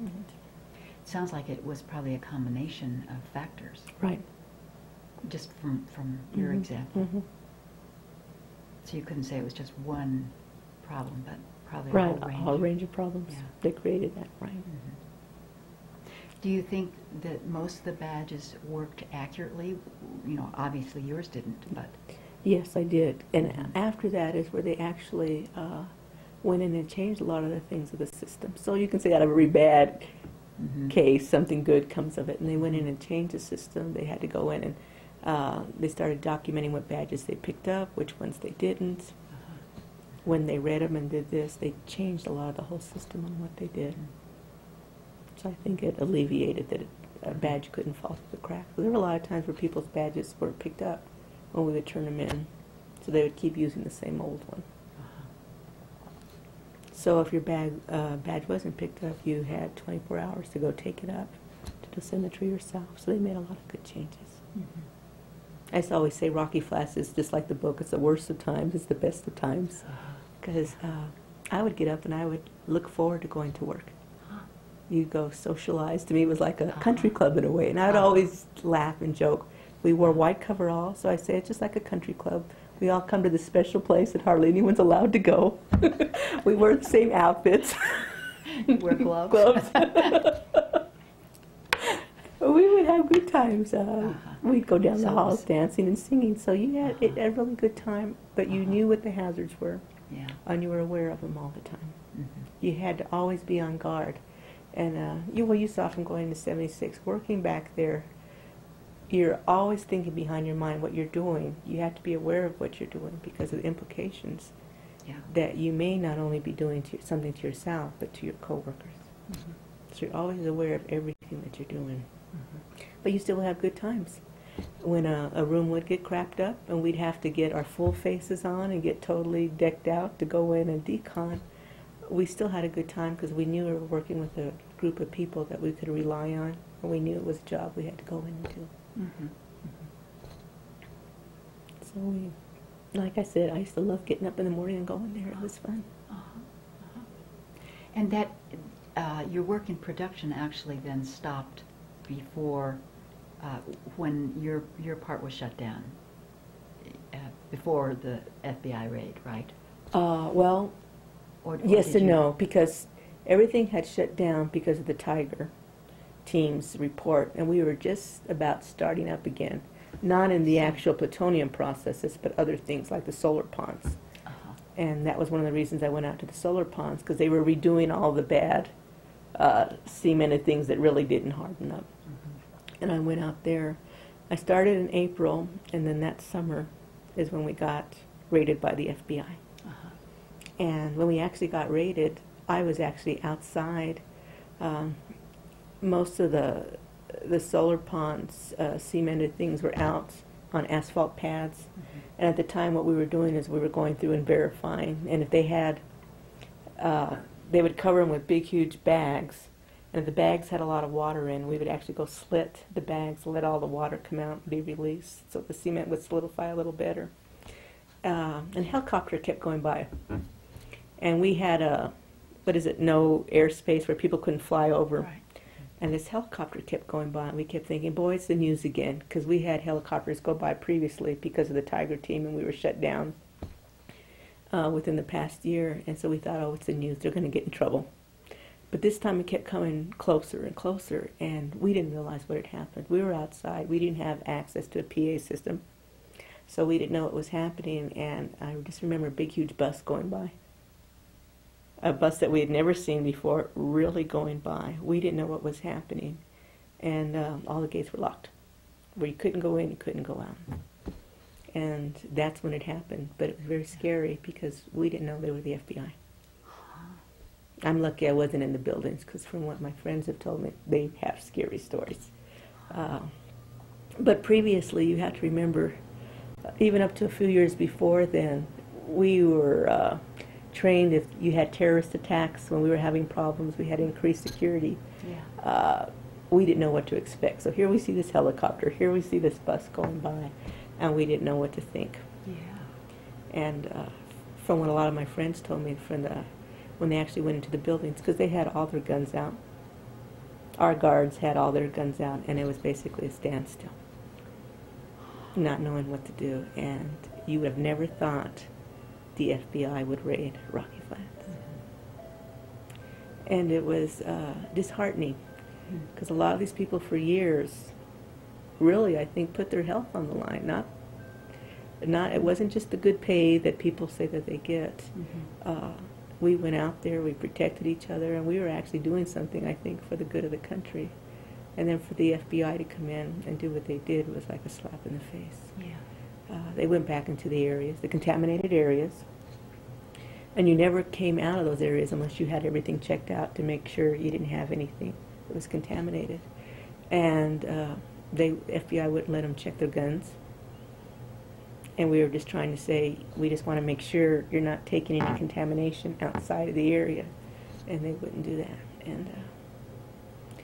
Mhm. It sounds like it was probably a combination of factors, Right. just from, from your Mhm. example. Mhm. So you couldn't say it was just one problem, but probably a Right, whole a range. whole range of problems Yeah. that created that, right. Mhm. Do you think that most of the badges worked accurately? You know, obviously yours didn't, but. Yes, I did. And Mhm. after that is where they actually uh, went in and changed a lot of the things of the system. So you can say out of a very bad Mhm. case, something good comes of it. And they went in and changed the system. They had to go in and uh, they started documenting what badges they picked up, which ones they didn't. Uh-huh. when they read them and did this, they changed a lot of the whole system on what they did. So I think it alleviated that a badge couldn't fall through the cracks. There were a lot of times where people's badges were picked up when we would turn them in, so they would keep using the same old one. So if your bag, uh, badge wasn't picked up, you had 24 hours to go take it up to the dosimetry yourself. So they made a lot of good changes. Mm-hmm. I used to always say Rocky Flats is just like the book. It's the worst of times. It's the best of times. Uh-huh. Because uh, I would get up and I would look forward to going to work. You go socialize. To me, it was like a uh-huh. country club in a way. And I would uh-huh. always laugh and joke. We wore white coveralls, so I say it's just like a country club. We all come to this special place that hardly anyone's allowed to go. [LAUGHS] we wear the same outfits. [LAUGHS] Wear gloves? gloves. [LAUGHS] we would have good times. Uh, Uh-huh. We'd go down the halls dancing and singing. So you had Uh-huh. a really good time, but you Uh-huh. knew what the hazards were, Yeah. and you were aware of them all the time. Mhm. You had to always be on guard. And uh, you, well, you saw from going to 76, working back there, you're always thinking behind your mind what you're doing. You have to be aware of what you're doing because of the implications Yeah. that you may not only be doing to, something to yourself, but to your coworkers. Mhm. So you're always aware of everything that you're doing. Mhm. But you still have good times. When a, a room would get crapped up and we'd have to get our full faces on and get totally decked out to go in and decon, we still had a good time because we knew we were working with a group of people that we could rely on and we knew it was a job we had to go in and do. Mhm. So we, like I said, I used to love getting up in the morning and going there. It was fun. Uh-huh. Uh-huh. And that, uh, your work in production actually then stopped before, uh, when your, your part was shut down, uh, before the FBI raid, right? Uh, well, Or- or Yes and no, because everything had shut down because of the Tiger team's report, and we were just about starting up again. Not in the actual plutonium processes, but other things like the solar ponds. Uh-huh. And that was one of the reasons I went out to the solar ponds, because they were redoing all the bad uh, cemented things that really didn't harden up. Mhm. And I went out there. I started in April, and then that summer is when we got raided by the FBI. Uh-huh. And when we actually got raided, I was actually outside. Um, most of the the solar ponds, uh, cemented things were out on asphalt pads. Mhm. And at the time, what we were doing is we were going through and verifying. And if they had, uh, they would cover them with big, huge bags. And if the bags had a lot of water in, we would actually go slit the bags, let all the water come out and be released, so the cement would solidify a little better. Uh, and helicopter kept going by, and we had a, what is it, no airspace where people couldn't fly over. Right. And this helicopter kept going by, and we kept thinking, boy, it's the news again, because we had helicopters go by previously because of the Tiger team, and we were shut down uh, within the past year. And so we thought, oh, it's the news, they're going to get in trouble. But this time it kept coming closer and closer, and we didn't realize what had happened. We were outside, we didn't have access to a PA system, so we didn't know what was happening. And I just remember a big, huge bus going by a bus that we had never seen before really going by. We didn't know what was happening, and um, all the gates were locked. Where you couldn't go in, you couldn't go out. And that's when it happened. But it was very scary because we didn't know they were the FBI. I'm lucky I wasn't in the buildings because from what my friends have told me, they have scary stories. Uh, but previously, you have to remember, even up to a few years before then, we were uh, trained if you had terrorist attacks, when we were having problems, we had increased security. Yeah. Uh, we didn't know what to expect. So here we see this helicopter, here we see this bus going by, and we didn't know what to think. Yeah. And uh, from what a lot of my friends told me from the, when they actually went into the buildings, because they had all their guns out. Our guards had all their guns out, and it was basically a standstill, not knowing what to do. And you would have never thought the FBI would raid Rocky Flats. And it was uh, disheartening because a lot of these people for years really i think put their health on the line not not it wasn't just the good pay that people say that they get Mhm. uh, we went out there we protected each other and we were actually doing something i think for the good of the country and then for the fbi to come in and do what they did was like a slap in the face Yeah. uh, they went back into the areas the contaminated areas And you never came out of those areas unless you had everything checked out to make sure you didn't have anything that was contaminated. And uh, they FBI wouldn't let them check their guns. And we were just trying to say, we just want to make sure you're not taking any contamination outside of the area. And they wouldn't do that. And uh,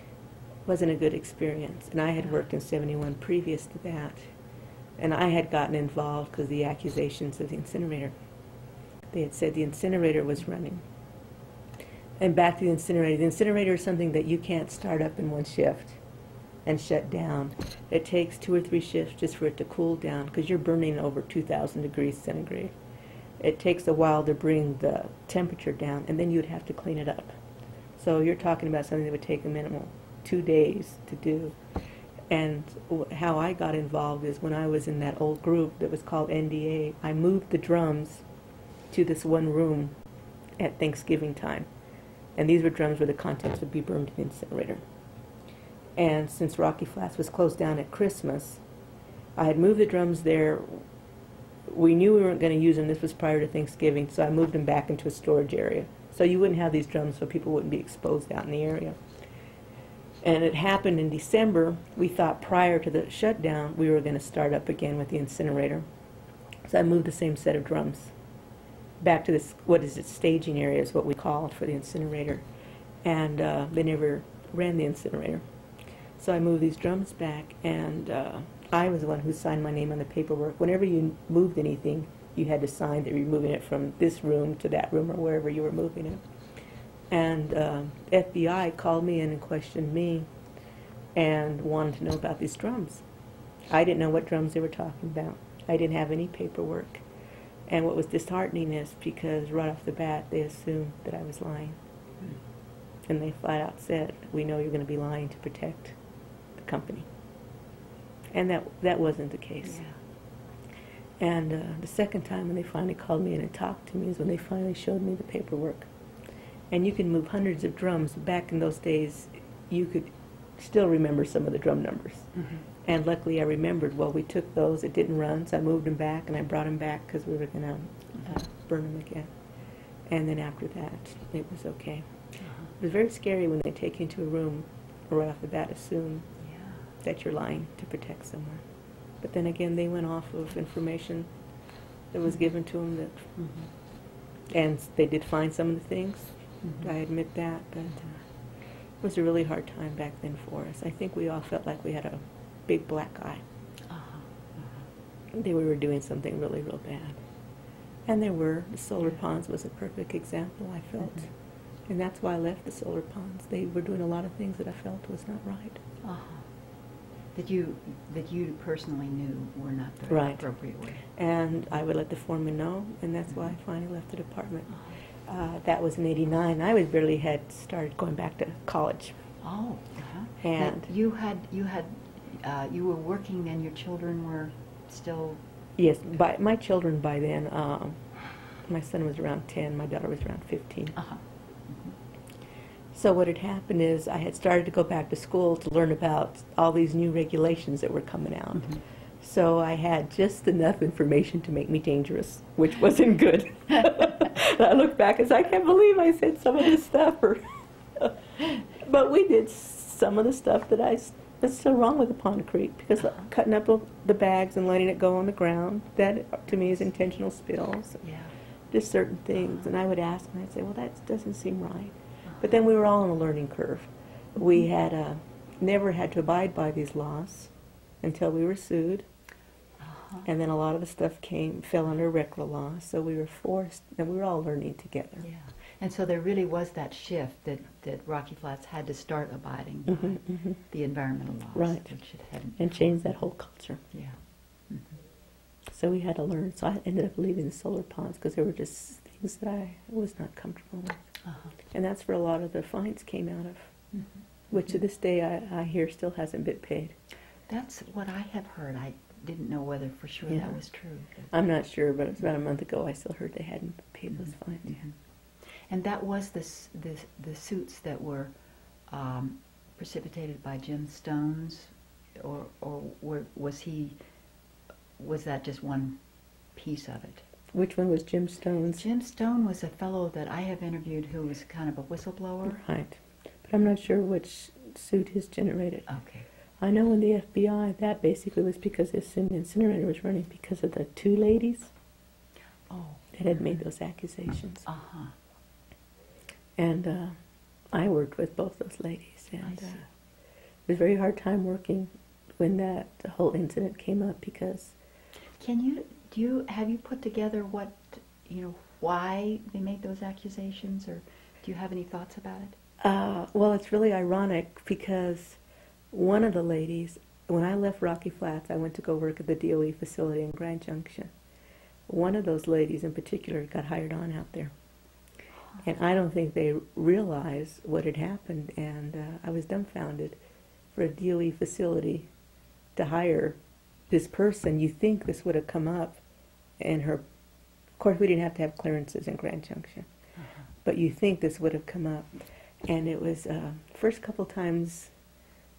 wasn't a good experience. And I had worked in 71 previous to that. And I had gotten involved because the accusations of the incinerator. They had said the incinerator was running. And back to the incinerator. The incinerator is something that you can't start up in one shift and shut down. It takes two or three shifts just for it to cool down because you're burning over 2,000 degrees centigrade. It takes a while to bring the temperature down, and then you'd have to clean it up. So you're talking about something that would take a minimum two days to do. And how I got involved is when I was in that old group that was called NDA, I moved the drums to this one room at Thanksgiving time. And these were drums where the contents would be burned in the incinerator. And since Rocky Flats was closed down at Christmas, I had moved the drums there. We knew we weren't going to use them. This was prior to Thanksgiving, so I moved them back into a storage area. So you wouldn't have these drums so people wouldn't be exposed out in the area. And it happened in December. We thought prior to the shutdown we were going to start up again with the incinerator. So I moved the same set of drums back to this, what is it, staging area is what we called for the incinerator. And uh, they never ran the incinerator. So I moved these drums back, and uh, I was the one who signed my name on the paperwork. Whenever you moved anything, you had to sign that you're moving it from this room to that room or wherever you were moving it. And uh, FBI called me in and questioned me and wanted to know about these drums. I didn't know what drums they were talking about. I didn't have any paperwork. And what was disheartening is because right off the bat they assumed that I was lying. And they flat out said, "We know you're going to be lying to protect the company." And that that wasn't the case. And uh, the second time when they finally called me in and talked to me is when they finally showed me the paperwork. And you can move hundreds of drums. Back in those days, you could still remember some of the drum numbers. Mhm. And luckily, I remembered. Well, we took those. It didn't run, so I moved them back, and I brought them back because we were going to uh, burn them again. And then after that, it was okay. Uh-huh. It was very scary when they take you into a room right off the bat, assume Yeah. that you're lying to protect someone. But then again, they went off of information that was given to them that, Mhm. and they did find some of the things. Mhm. I admit that, but uh, it was a really hard time back then for us. I think we all felt like we had a big black eye. They were doing something really, real bad. And there were. The solar ponds was a perfect example, I felt. Mhm. And that's why I left the solar ponds. They were doing a lot of things that I felt was not right. Uh-huh. That you, that you personally knew were not the Right. appropriate way. And I would let the foreman know, and that's why I finally left the department. Uh-huh. Uh, that was in '89. I was barely had started going back to college. Oh, uh-huh. And- That you had, you had, uh, you were working and your children were still, Yes, by, my children by then, um, my son was around 10, my daughter was around 15. uh-huh. So what had happened is I had started to go back to school to learn about all these new regulations that were coming out. Mhm. So I had just enough information to make me dangerous, which wasn't good. [LAUGHS] I look back and say, I can't believe I said some of this stuff. Or [LAUGHS] but we did some of the stuff that I that's still wrong with the Pondcrete because Uh-huh. cutting up the bags and letting it go on the ground that to me is intentional spills. Yeah. Just certain things, and I would ask and I'd say, well, that doesn't seem right. But then we were all on a learning curve. We had uh, never had to abide by these laws until we were sued, Uh-huh. and then a lot of the stuff came fell under RCRA law, so we were forced, and we were all learning together. Yeah. And so there really was that shift that, that Rocky Flats had to start abiding by Mhm, mhm. the environmental laws. Right. Which it hadn't. And change that whole culture. Yeah. Mhm. So we had to learn. So I ended up leaving the solar ponds because there were just things that I was not comfortable with, Uh-huh. and that's where a lot of the fines came out of, Mhm. which to this day I, I hear still hasn't been paid. That's what I have heard. I didn't know whether for sure Yeah. that was true. I'm not sure, but it was about a month ago I still heard they hadn't paid those fines. mhm. And that was the, the, the suits that were um, precipitated by Jim Stones, or, or were, was he, was that just one piece of it? Which one was Jim Stone's? Jim Stone was a fellow that I have interviewed who was kind of a whistleblower. Right. But I'm not sure which suit his generated. Okay. I know in the FBI that basically was because his in- incinerator was running because of the two ladies Oh. that had made those accusations. Uh huh. And uh, I worked with both those ladies, and uh, it was a very hard time working when that whole incident came up because Can you do you have you put together what you know why they made those accusations, or do you have any thoughts about it? Uh, well, it's really ironic because one of the ladies, when I left Rocky Flats, I went to go work at the DOE facility in Grand Junction. One of those ladies in particular got hired on out there. And I don't think they realized what had happened, and uh, I was dumbfounded for a DOE facility to hire this person. You think this would have come up, and her, of course, we didn't have to have clearances in Grand Junction, but you think this would have come up. And it was uh, first couple times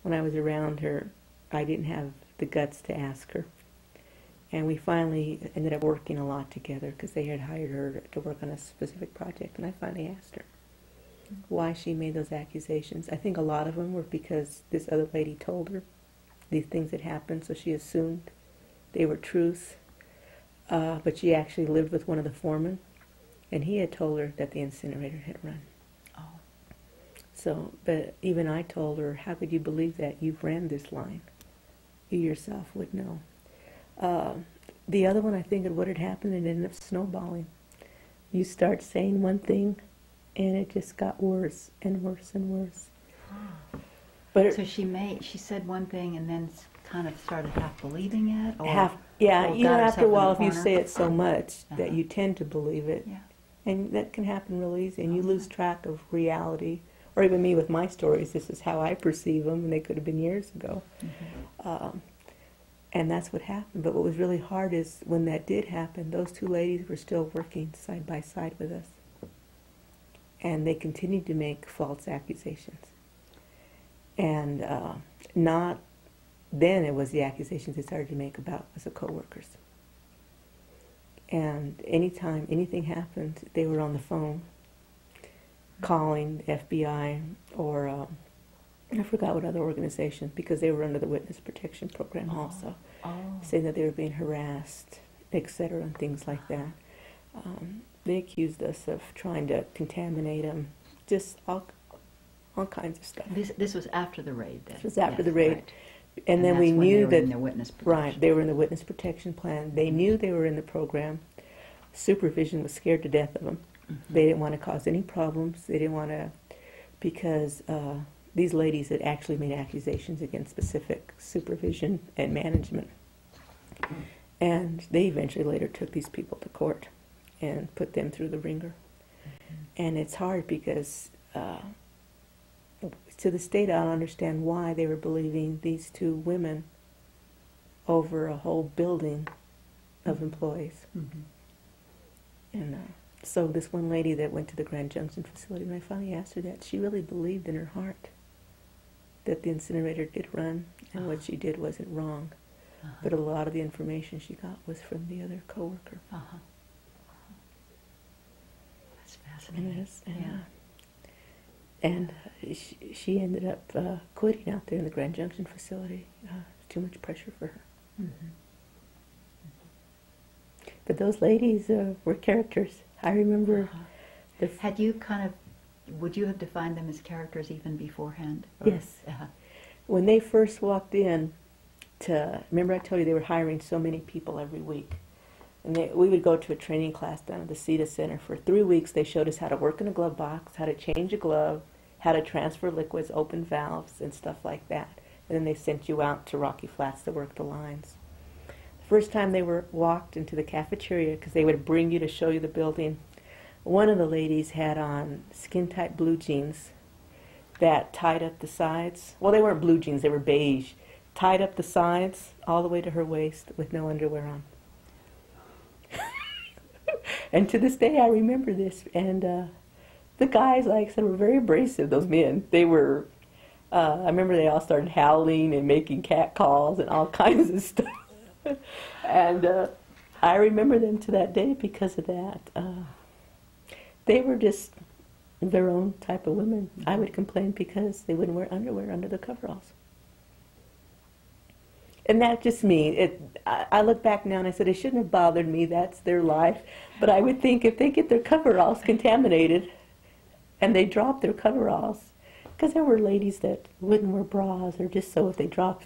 when I was around her, I didn't have the guts to ask her. And we finally ended up working a lot together because they had hired her to work on a specific project. And I finally asked her why she made those accusations. I think a lot of them were because this other lady told her these things had happened, so she assumed they were truths. Uh, but she actually lived with one of the foremen, and he had told her that the incinerator had run. Oh. So, but even I told her, how could you believe that? You've ran this line. You yourself would know. Uh, the other one, I think of what had happened, it ended up snowballing. You start saying one thing, and it just got worse and worse and worse. But So she made she said one thing and then kind of started half believing it, or half, yeah, or you know, after a while, if you say it so much that Uh-huh. you tend to believe it, yeah. And that can happen real easy, and you Oh, lose track of reality. Or even me with my stories, this is how I perceive them, and they could have been years ago. Mm-hmm. Um, and that's what happened. But what was really hard is when that did happen, those two ladies were still working side by side with us. And they continued to make false accusations. And uh, not, then it was the accusations they started to make about us as co-workers. And anytime anything happened, they were on the phone calling the FBI or um, I forgot what other organization because they were under the witness protection program Oh. also, Oh. saying that they were being harassed, etc., and things like that. Um, they accused us of trying to contaminate them, just all, all kinds of stuff. This this was after the raid. Then. This was after Yes, the raid. right. And, then that's we knew were that in the witness Right, they were in the witness protection plan. They knew they were in the program. Supervision was scared to death of them. Mhm. They didn't want to cause any problems. They didn't want to, because uh, these ladies had actually made accusations against specific supervision and management. And they eventually later took these people to court and put them through the ringer. And it's hard because uh, to this date, I don't understand why they were believing these two women over a whole building of Mhm. employees. Mhm. And uh, so this one lady that went to the Grand Junction facility, when I finally asked her that, she really believed in her heart that the incinerator did run and what she did wasn't wrong. Uh-huh. But a lot of the information she got was from the other coworker. Uh-huh. That's fascinating. and, Yeah. uh, and uh, she, she ended up uh, quitting out there in the Grand Junction facility. Uh, too much pressure for her. Mhm. But those ladies uh, were characters. I remember Uh-huh. the f- Had you kind of, would you have defined them as characters even beforehand? Yes. Uh-huh. when they first walked in to remember I told you they were hiring so many people every week. And they, we would go to a training class down at the CETA Center. For three weeks, they showed us how to work in a glove box, how to change a glove, how to transfer liquids, open valves, and stuff like that. And then they sent you out to Rocky Flats to work the lines. The first time they were walked into the cafeteria, because they would bring you to show you the building, one of the ladies had on skin-tight blue jeans that tied up the sides. Well, they weren't blue jeans, they were beige. Tied up the sides all the way to her waist with no underwear on. [LAUGHS] and to this day, I remember this. And uh, the guys, like I said, were very abrasive, those men. They were, uh, I remember they all started howling and making cat calls and all [LAUGHS] kinds of stuff. [LAUGHS] and uh, I remember them to that day because of that. They were just their own type of women. I would complain because they wouldn't wear underwear under the coveralls. And that's just me. It, I, I look back now and I said it shouldn't have bothered me. That's their life. But I would think if they get their coveralls contaminated, and they drop their coveralls, because there were ladies that wouldn't wear bras or just so if they dropped.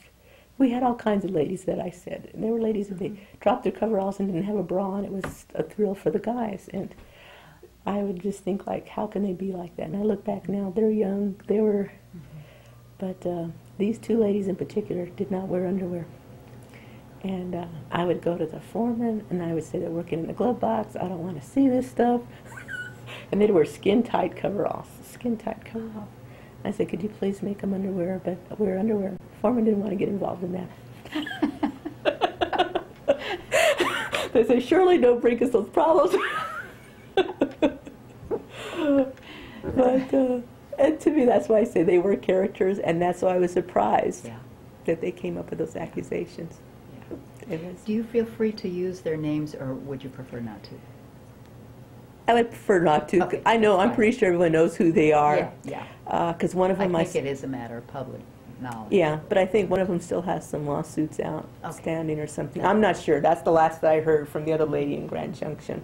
We had all kinds of ladies that I said. And there were ladies that they mm-hmm. dropped their coveralls and didn't have a bra, and it was a thrill for the guys. And I would just think like, how can they be like that? And I look back now, they're young, they were, but uh, these two ladies in particular did not wear underwear. And uh, I would go to the foreman and I would say they're working in the glove box. I don't want to see this stuff. [LAUGHS] and they'd wear skin tight coveralls, skin tight coveralls. I said, could you please make them underwear, but wear underwear. Foreman didn't want to get involved in that. [LAUGHS] they said, surely don't bring us those problems. [LAUGHS] but uh, and to me, that's why I say they were characters, and that's why I was surprised Yeah. that they came up with those accusations. yeah. Was, Do you feel free to use their names, or would you prefer not to? I would prefer not to. Okay, I know. I'm fine. pretty sure everyone knows who they are. Yeah, yeah. Because one of them, I, think it is a matter of public knowledge. yeah, but I think one of them still has some lawsuits outstanding Okay. or something. I'm not sure. That's the last that I heard from the other lady in Grand Junction.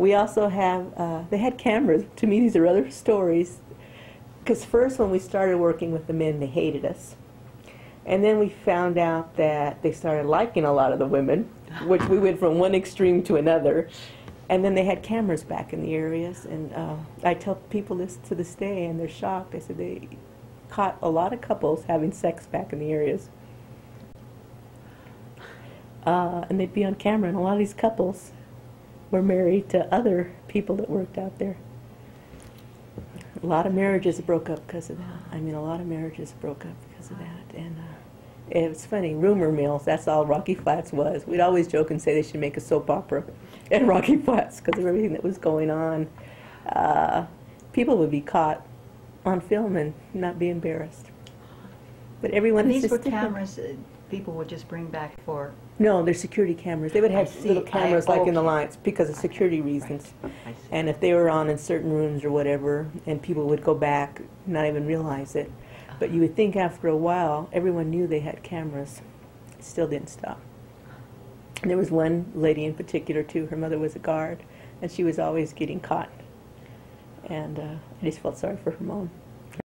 We also have, uh, they had cameras. To me, these are other stories. Because first, when we started working with the men, they hated us. And then we found out that they started liking a lot of the women, which we went from one extreme to another. And then they had cameras back in the areas. And uh, I tell people this to this day, and they're shocked. I said they caught a lot of couples having sex back in the areas. Uh, and they'd be on camera, and a lot of these couples were married to other people that worked out there. A lot of marriages broke up because of that. I mean, a lot of marriages broke up because of that. And uh, it was funny. Rumor mills, that's all Rocky Flats was. We'd always joke and say they should make a soap opera [LAUGHS] in Rocky Flats because of everything that was going on. Uh, people would be caught on film and not be embarrassed. But everyone And these were different. cameras uh, people would just bring back for, No, they're security cameras. They would have see. little I- cameras like in the okay. lines because of security reasons. I see. And if they were on in certain rooms or whatever, and people would go back, not even realize it. But you would think after a while, everyone knew they had cameras. It still didn't stop. And there was one lady in particular, too. Her mother was a guard, and she was always getting caught. And uh, I just felt sorry for her mom.